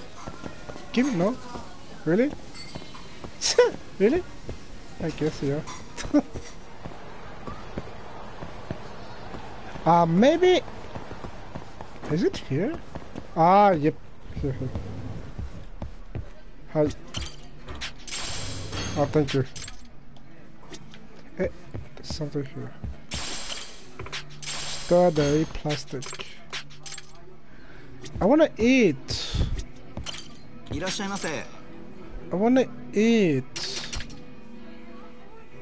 Kim? No? Really? really? I guess, yeah. uh, maybe... Is it here? Ah, yep. Hi. Oh, thank you. Hey, eh, there's something here. Strawberry plastic. I wanna eat. I wanna eat.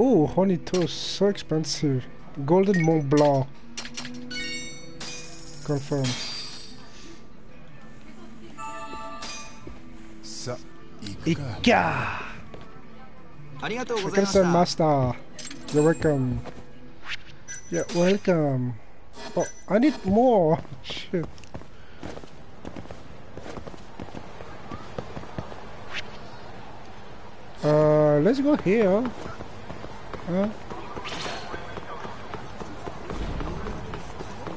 Oh, honey toast, so expensive. Golden Mont Blanc. Confirm.
So,
Ika. Chicken-san master. You're welcome. You're welcome. Oh, I need more. Shit. Uh, let's go here. Huh?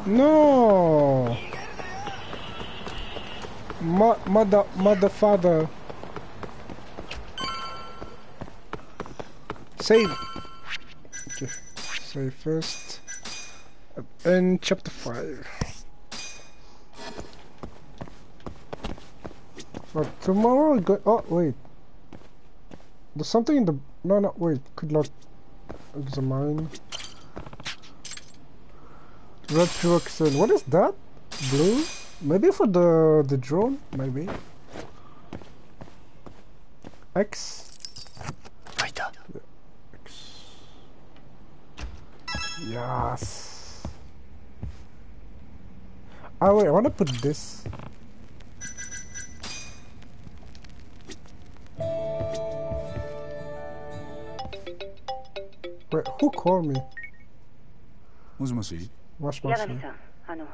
No! Mother, mother, father. Save. Okay, save first. In chapter five. But tomorrow, I go. Oh wait. There's something in the. No, no, wait. Could not examine. Red pyroxene. What is that? Blue? Maybe for the the drone. Maybe. X. Yes. Oh wait, I want to put this. Wait, who called me?
もしもし
Wash
八
my
神さんあの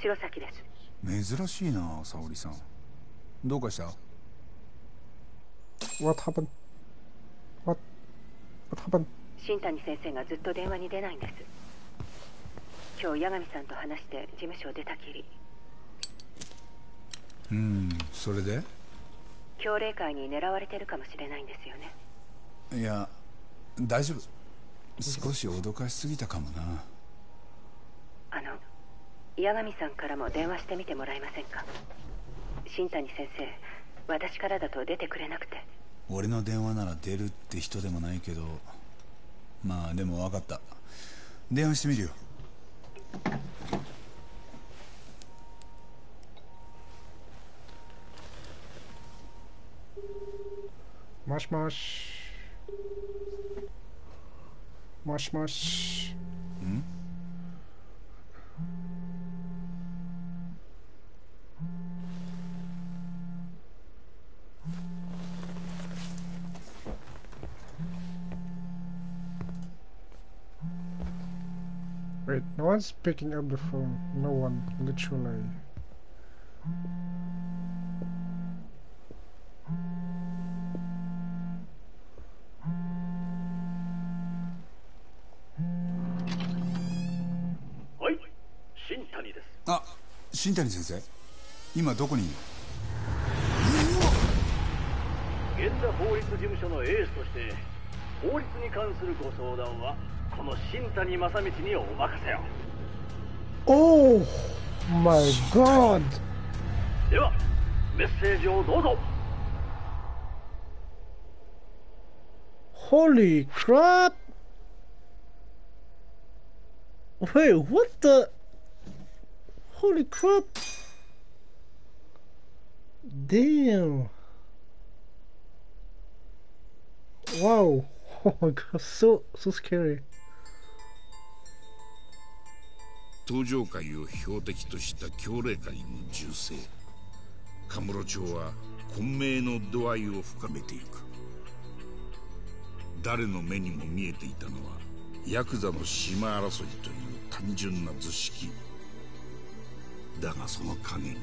白崎です
珍しいな沙織さんどうかした
What happened? What? What happened?
新谷先生がずっと電話に出ないんです。今日八神さんと話して事務所を出たきり。
うんそれで？
協励会に狙われてるかもしれないんですよね。
いや大丈夫。少し脅かしすぎたかもな。
あの八神さんからも電話してみてもらえませんか？新谷先生私からだと出てくれなくて。
俺の電話なら出るって人でもないけどまあでも分かった。電話してみるよ。
もしもし。
も
しもし。One's picking up
新谷
先生今どこにいる
源田法律事務所のエースとして法律に関するご相談はこの新谷正道にお任せを
Oh my god!
ではメッセージをどうぞ
Holy crap! Wait, what the? Holy crap! Damn! Wow! Oh my god, so so scary.
登場界を標的とした強霊界の銃声。カムロ町は混迷の度合いを深めていく。誰の目にも見えていたのはヤクザの島争いという単純な図式。だがその陰に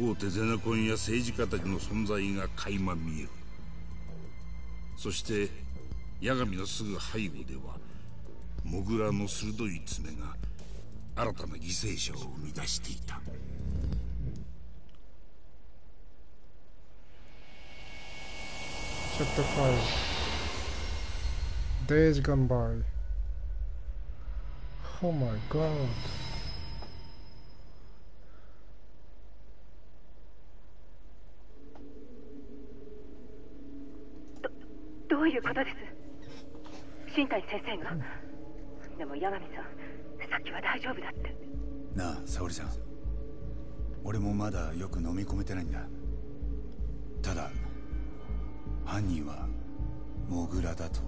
大手ゼネコンや政治家たちの存在が垣間見える。そして八神のすぐ背後ではモグラの鋭い爪が新たな犠牲者を生み出していた。
Chapter 5 Days gone by. Oh my god.
どういうことです？新谷先生が、でも八神さんさっきは大丈夫だって。
なあ沙織さん。俺もまだよく飲み込めてないんだ。ただ犯人はモグラだと。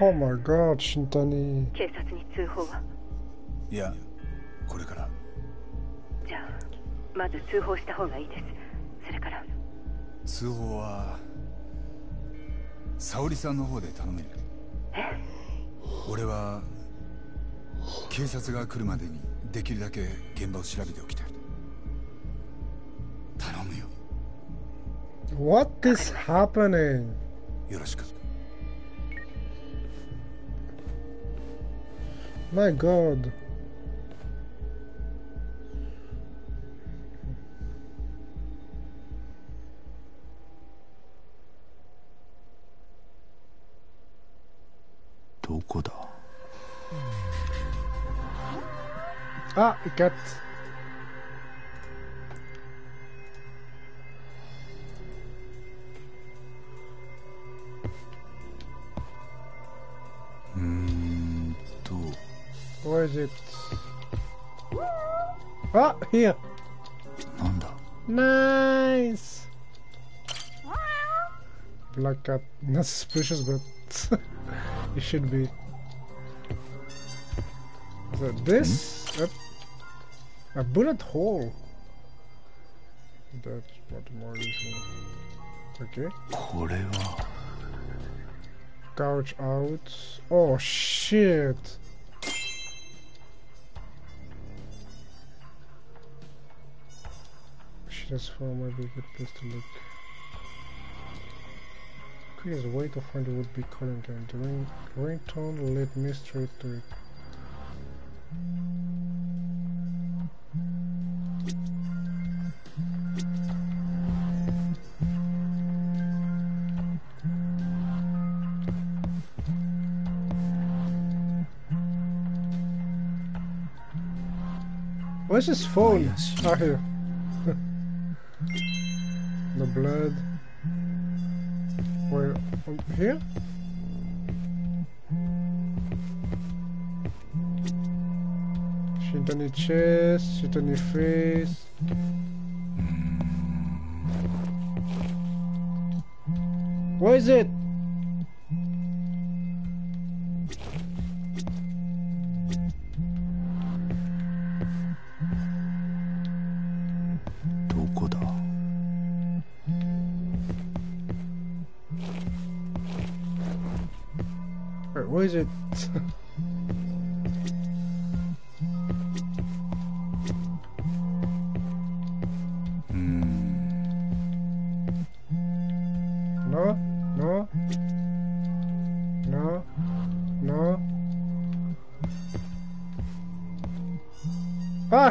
Oh my god, 新谷。
警察に通報は？い
やこれから。
じゃあまず通報した方がいいです。それから。
通報は沙織さんの方で頼める。
え？
俺は警察が来るまでにできるだけ現場を調べておきたい頼むよ
What is happening?
よろしく
My god. Ah,
ik heb
het. Mm, toe. Ah, Nice. Black cat. Not suspicious, but... It should be. So this... Hmm? A, a bullet hole. That's what more reason. Okay. Couch out. Oh shit! Shit, that's a place to look. Quickest way to find it would be calling them. The ring, ringtone led me straight to it. Where's his phone? Ah, here. the blood. Where? Here? Shintani chest, Shintani face. Mm. Where is it?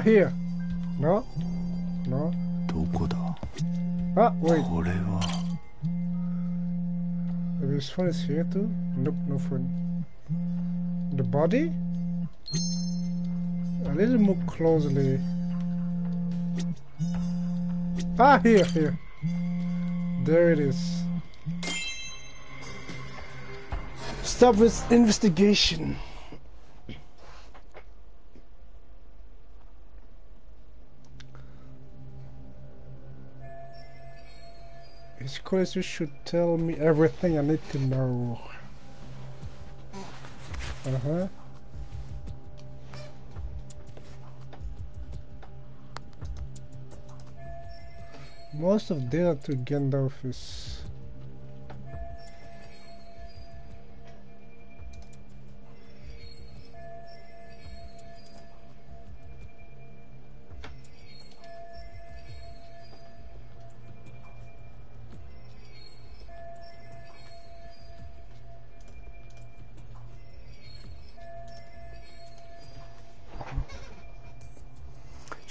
here. No? No?
どこだ
あ、wait. This one is here too? Nope, no phone. The body? A little more closely. Ah, here, here. There it is. Stop with investigation. His you should tell me everything I need to know. Uh-huh. Most of the data to Gandalf is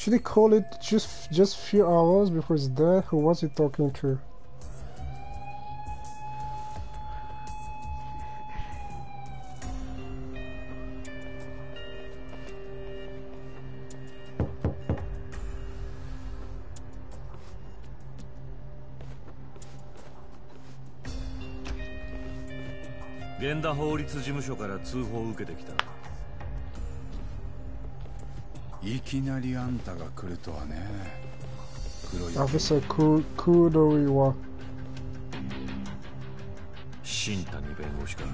Should he call it just just few hours before his death? Who was he talking to?
to? 源田法律事務所から通報を受けてきた
いきなりあんたが来るとはね。黒い。
Officer Kudori は
新谷弁護士か。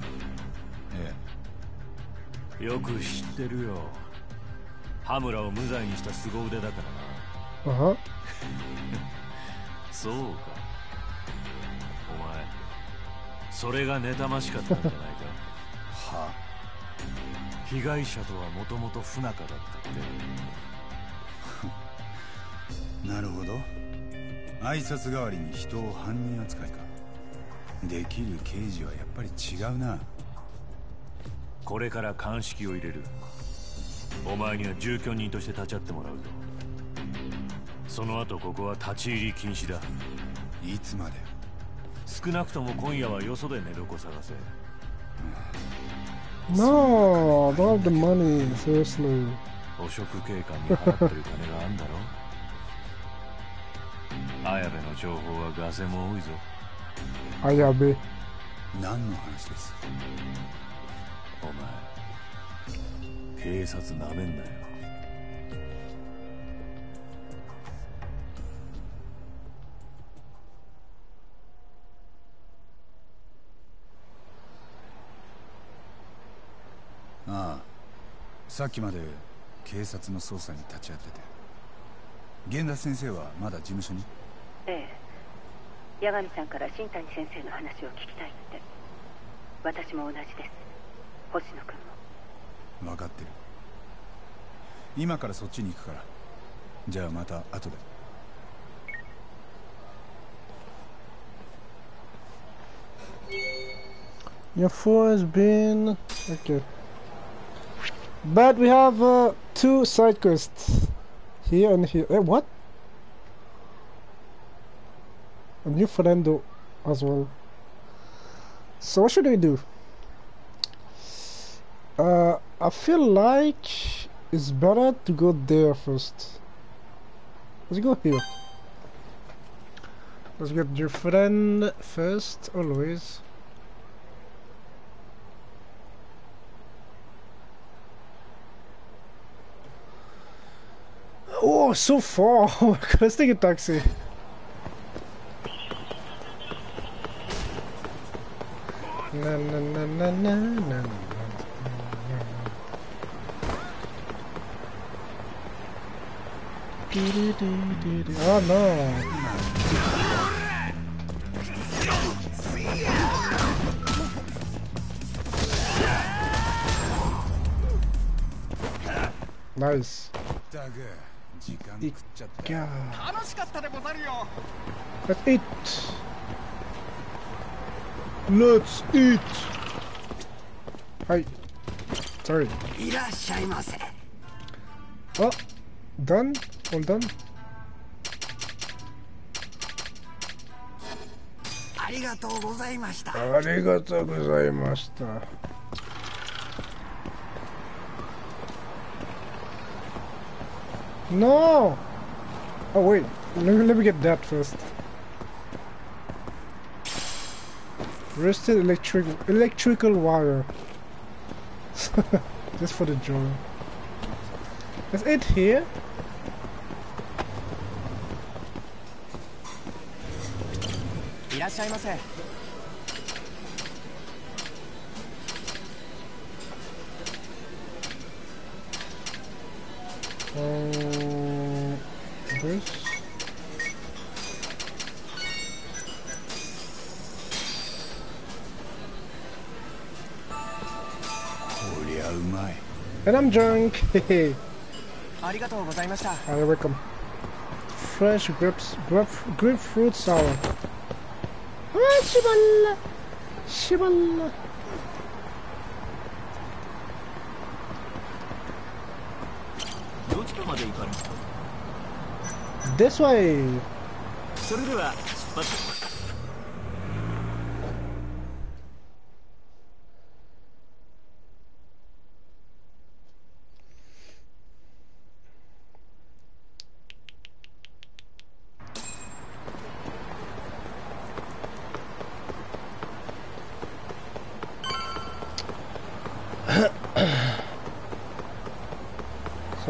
え
え。よく知ってるよ。羽村を無罪にした凄腕だから
な。あは
そうか。お前それが妬ましかったんじゃない？被害者とはもともと不仲だった
って。なるほど。挨拶代わりに人を犯人扱いか。できる刑事はやっぱり違うな。
これから鑑識を入れる。お前には住居人として立ち会ってもらうぞ。その後ここは立ち入り禁止だ。
いつまで？
少なくとも今夜はよそで寝床探せ、
No, I don't have the money, seriously.
汚職警官に払ってる金があんだろ？綾部の情報はガセも多いぞ。
綾部。
何の話です？
お前警察なめんなよ
さっきまで警察の捜査に立ち会ってて。源田先生はまだ事務所に？
ええ。八神さんから新谷先生の話を聞きたいって。私も同じです。星野君
も。分かってる。今からそっちに行くから。じゃあまた後で。
Your four has been okay. But we have uh, two side quests here and here. Eh, what? A new friend as well. So what should we do? Uh, I feel like it's better to go there first. Let's go here. Let's get your friend first, always. Oh, so far! A taxi. Na na na na na na. Oh no! Nice. いっきゃ
楽しかったでござるよ。
Let's eat Let's eat. はい。Sorry.
いらっしゃいませ。
あ Done? All done?
ありがとうございました。
ありがとうございました No! Oh wait, let me, let me get that first. Rusted electric electrical wire. Just for the joy. Is it here? Uh, this. And I'm drunk. You're welcome. Fresh grapes, grape, grapefruit sour. Ah, shibala. Shibala. まで行かれます This way!
それでは出発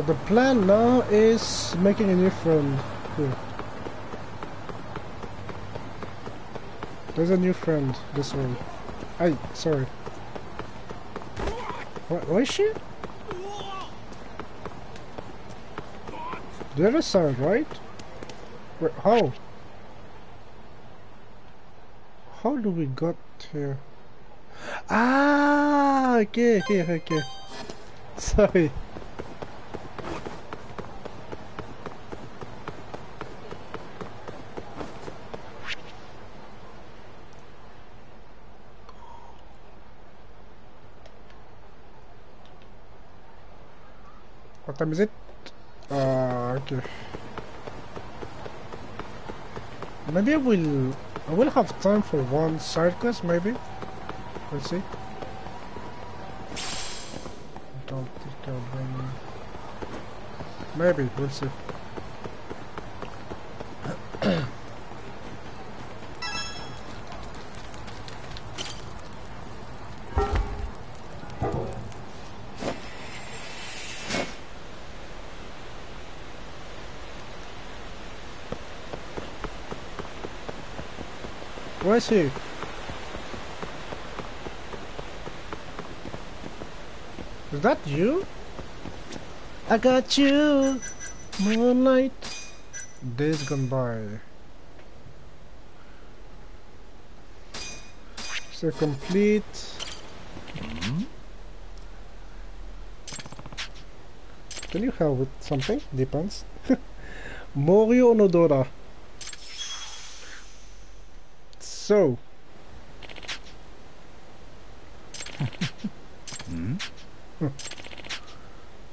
But the plan now is making a new friend. here. There's a new friend this way. Hey, sorry. What, where is she? The other side, right? How? How do we got here? Ah, okay, okay, okay. Sorry. Maybe I will. I uh, will have time for one side quest, maybe. We'll see. Maybe we'll see. Where is he? Is that you? I got you, moonlight. Days gone by. So complete. Can you help with something? Depends. Morio Nodora. So.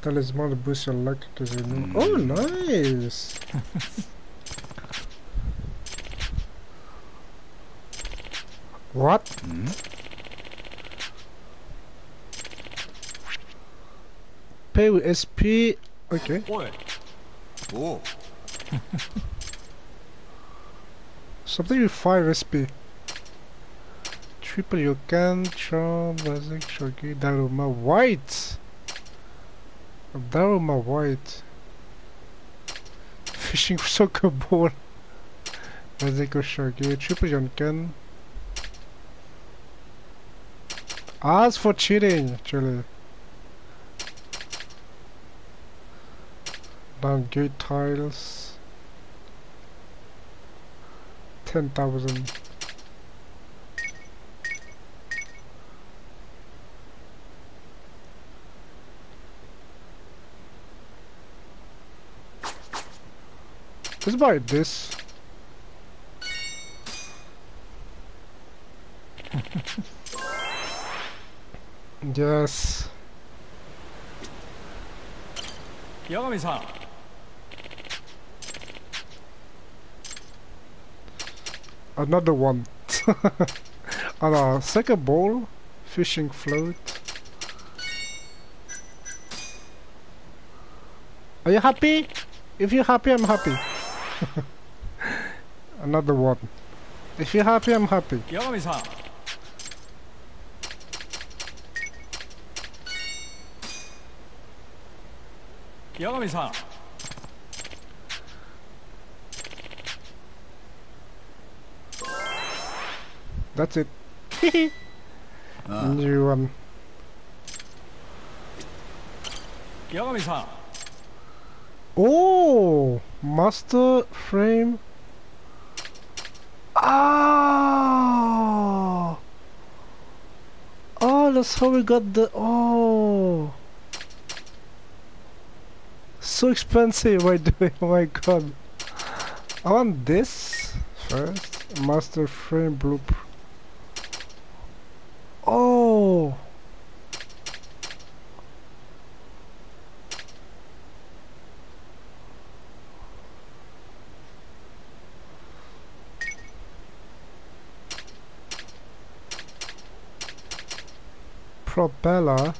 Talisman to boost your luck to the new. Hmm. Oh, nice! what? Hmm? Pay with SP. Okay.
おい
Something with 5 SP. Triple Yokan, Charm, Basic, Shogi, Daruma White! Daruma White. Fishing Soccer Ball. Basic Shogi, Triple Yokan. As for cheating, actually. Down gate tiles. 10,000. Let's buy this. yes.
八
another one. on our second ball, fishing float. Are you happy? If you're happy, I'm happy. another one. If you're happy, I'm happy.
Yagami-san.
That's it.
and ah. You um.
Oh, master frame. Ah. Oh, that's how we got the oh. So expensive! Why do? Oh my god! I want this first. Master frame blueprint. Propeller.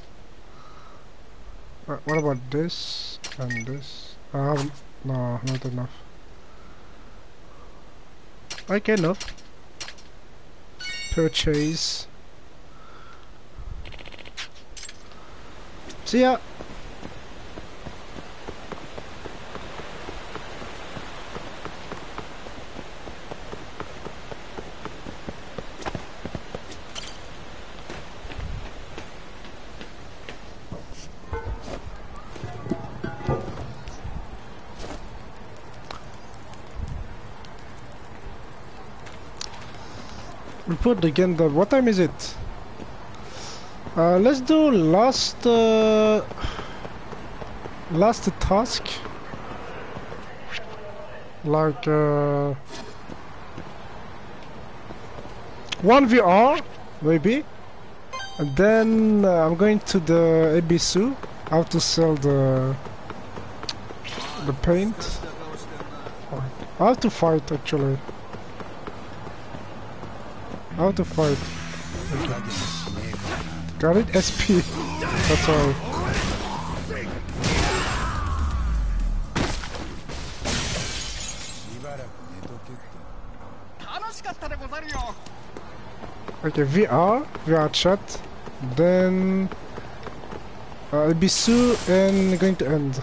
What about this and this? I haven't. No, not enough. Okay, enough. Purchase. See ya. Again the what time is it? Uh, let's do last uh, last task. Like uh, one VR maybe, and then uh, I'm going to the Ebisu. How to sell the the paint. How to fight actually. How to fight. Okay. Got it? SP. That's all. Okay, VR, VR chat, then uh, I'll be soon and going to end.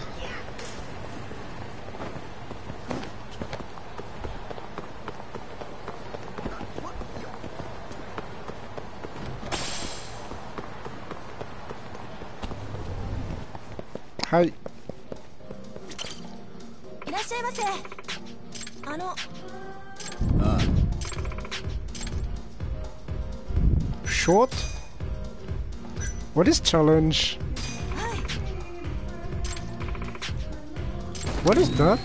Hi.
いらっしゃいませあの
Short? What is challenge? What is that?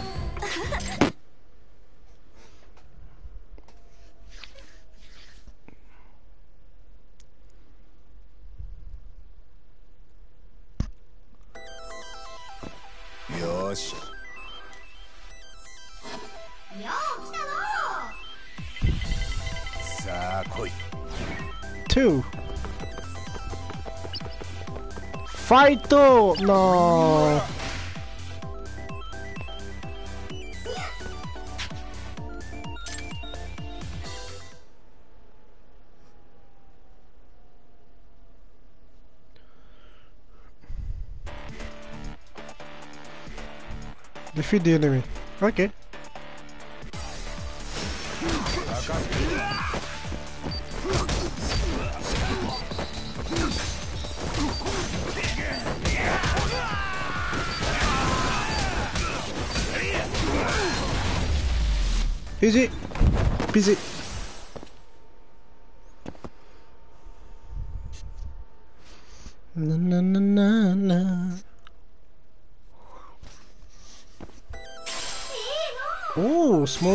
Fight! No. Defeat the enemy. Okay.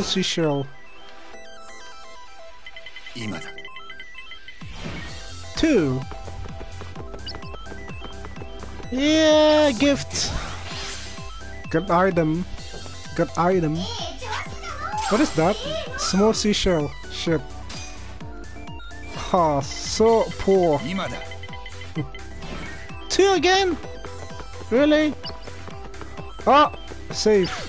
seashell. Two. Yeah, gift. Good item. Good item. What is that? Small seashell. Shit. Ah, oh, so poor. Two again? Really? Ah,
oh,
safe.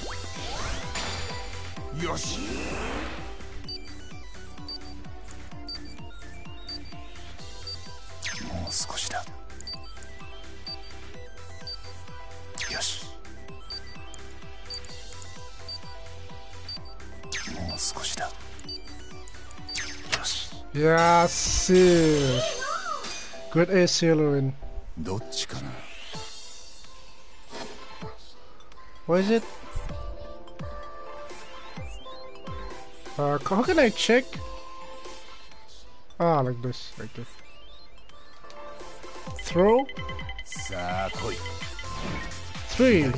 Yes! Good A
Silurin.
What is it? Uh, how can I check? Ah, like this, like this. Throw? Three.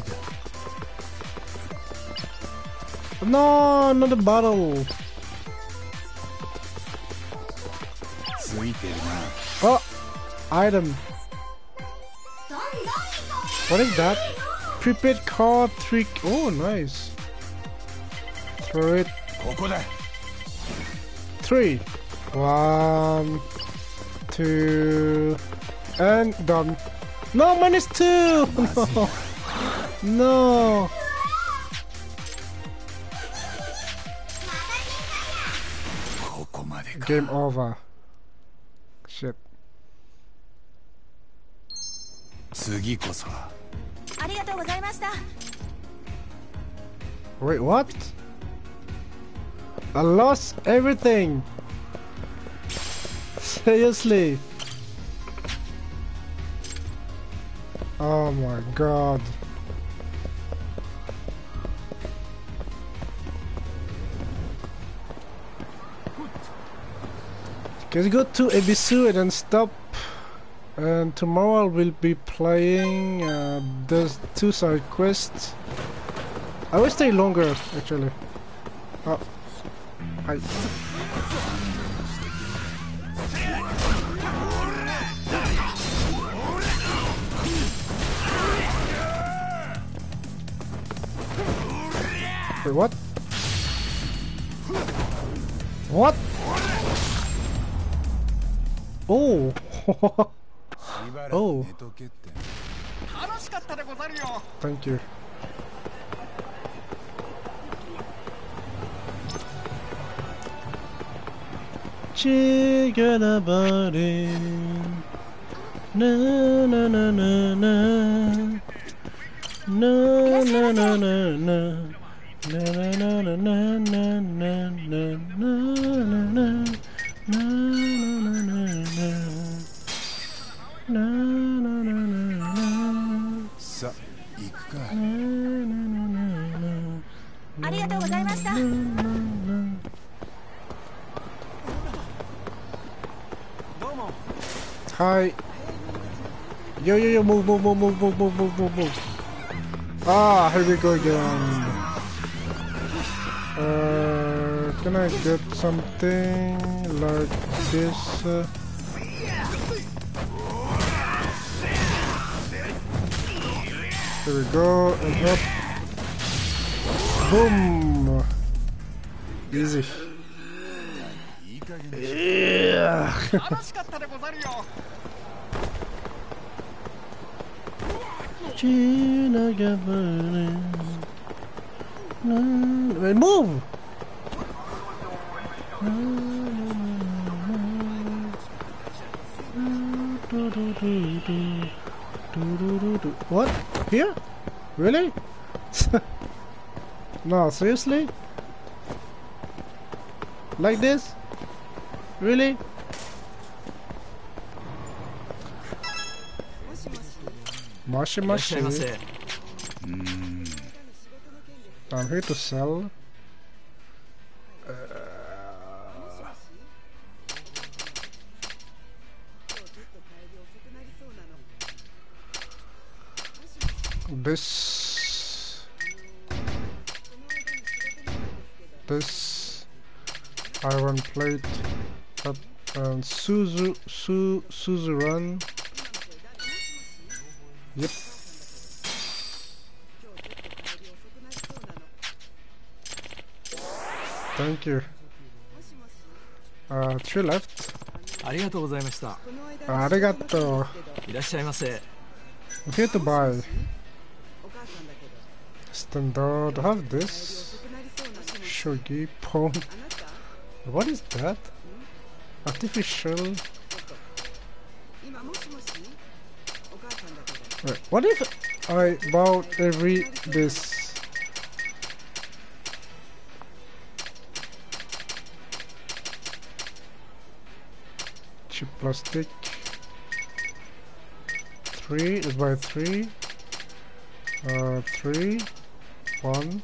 No, not the bottle.
get out.
Oh! Item. What is that? Prepaid card trick. Oh, nice. Throw it. Three. One. Two. And done. No, minus two! No. No. Game over.
次こそは
ありがとうございました
Wait, what? I lost everything. Seriously. Oh my god. Can you go to Ebisu and then stop? and tomorrow we'll be playing uh, the two side quests. I will stay longer actually. Oh. I Wait, what? What? Oh. Oh. Thank you. Chigana body. Na na na na na. Na na na na na. Na na na na na na na na. Hi. Yo, yo, yo, move, move, move, move, move, move, move, move, move. Ah, here we go again. Uh, can I get something like this? Here we go, and up. Boom! Easy. Move! What? Here? Really? no, seriously? Like this? Really?
Mushy
mushy.
Mm.
I'm here to sell. Uh. This. This iron plate. Up and Suzu Su Suzuran. Yep. Thank you. Uh, three left.
ありがとうございました
ありがとう。
いらっしゃいませ
I'm here to buy. Standard. Have this. Shogi Pong. What is that? Artificial. Wait, what if I bought every this? cheap plastic. Three, is by three. Uh, three, one,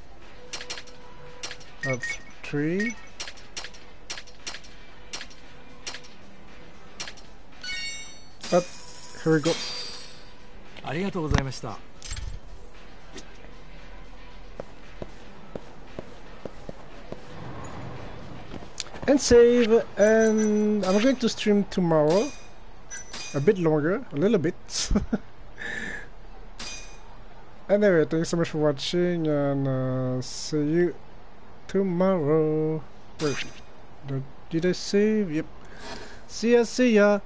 uh, th three. But here we go.
ありがとうございました
and save and I'm going to stream tomorrow a bit longer a little bit anyway thanks so much for watching and uh, see you tomorrow wait did I save yep see ya see ya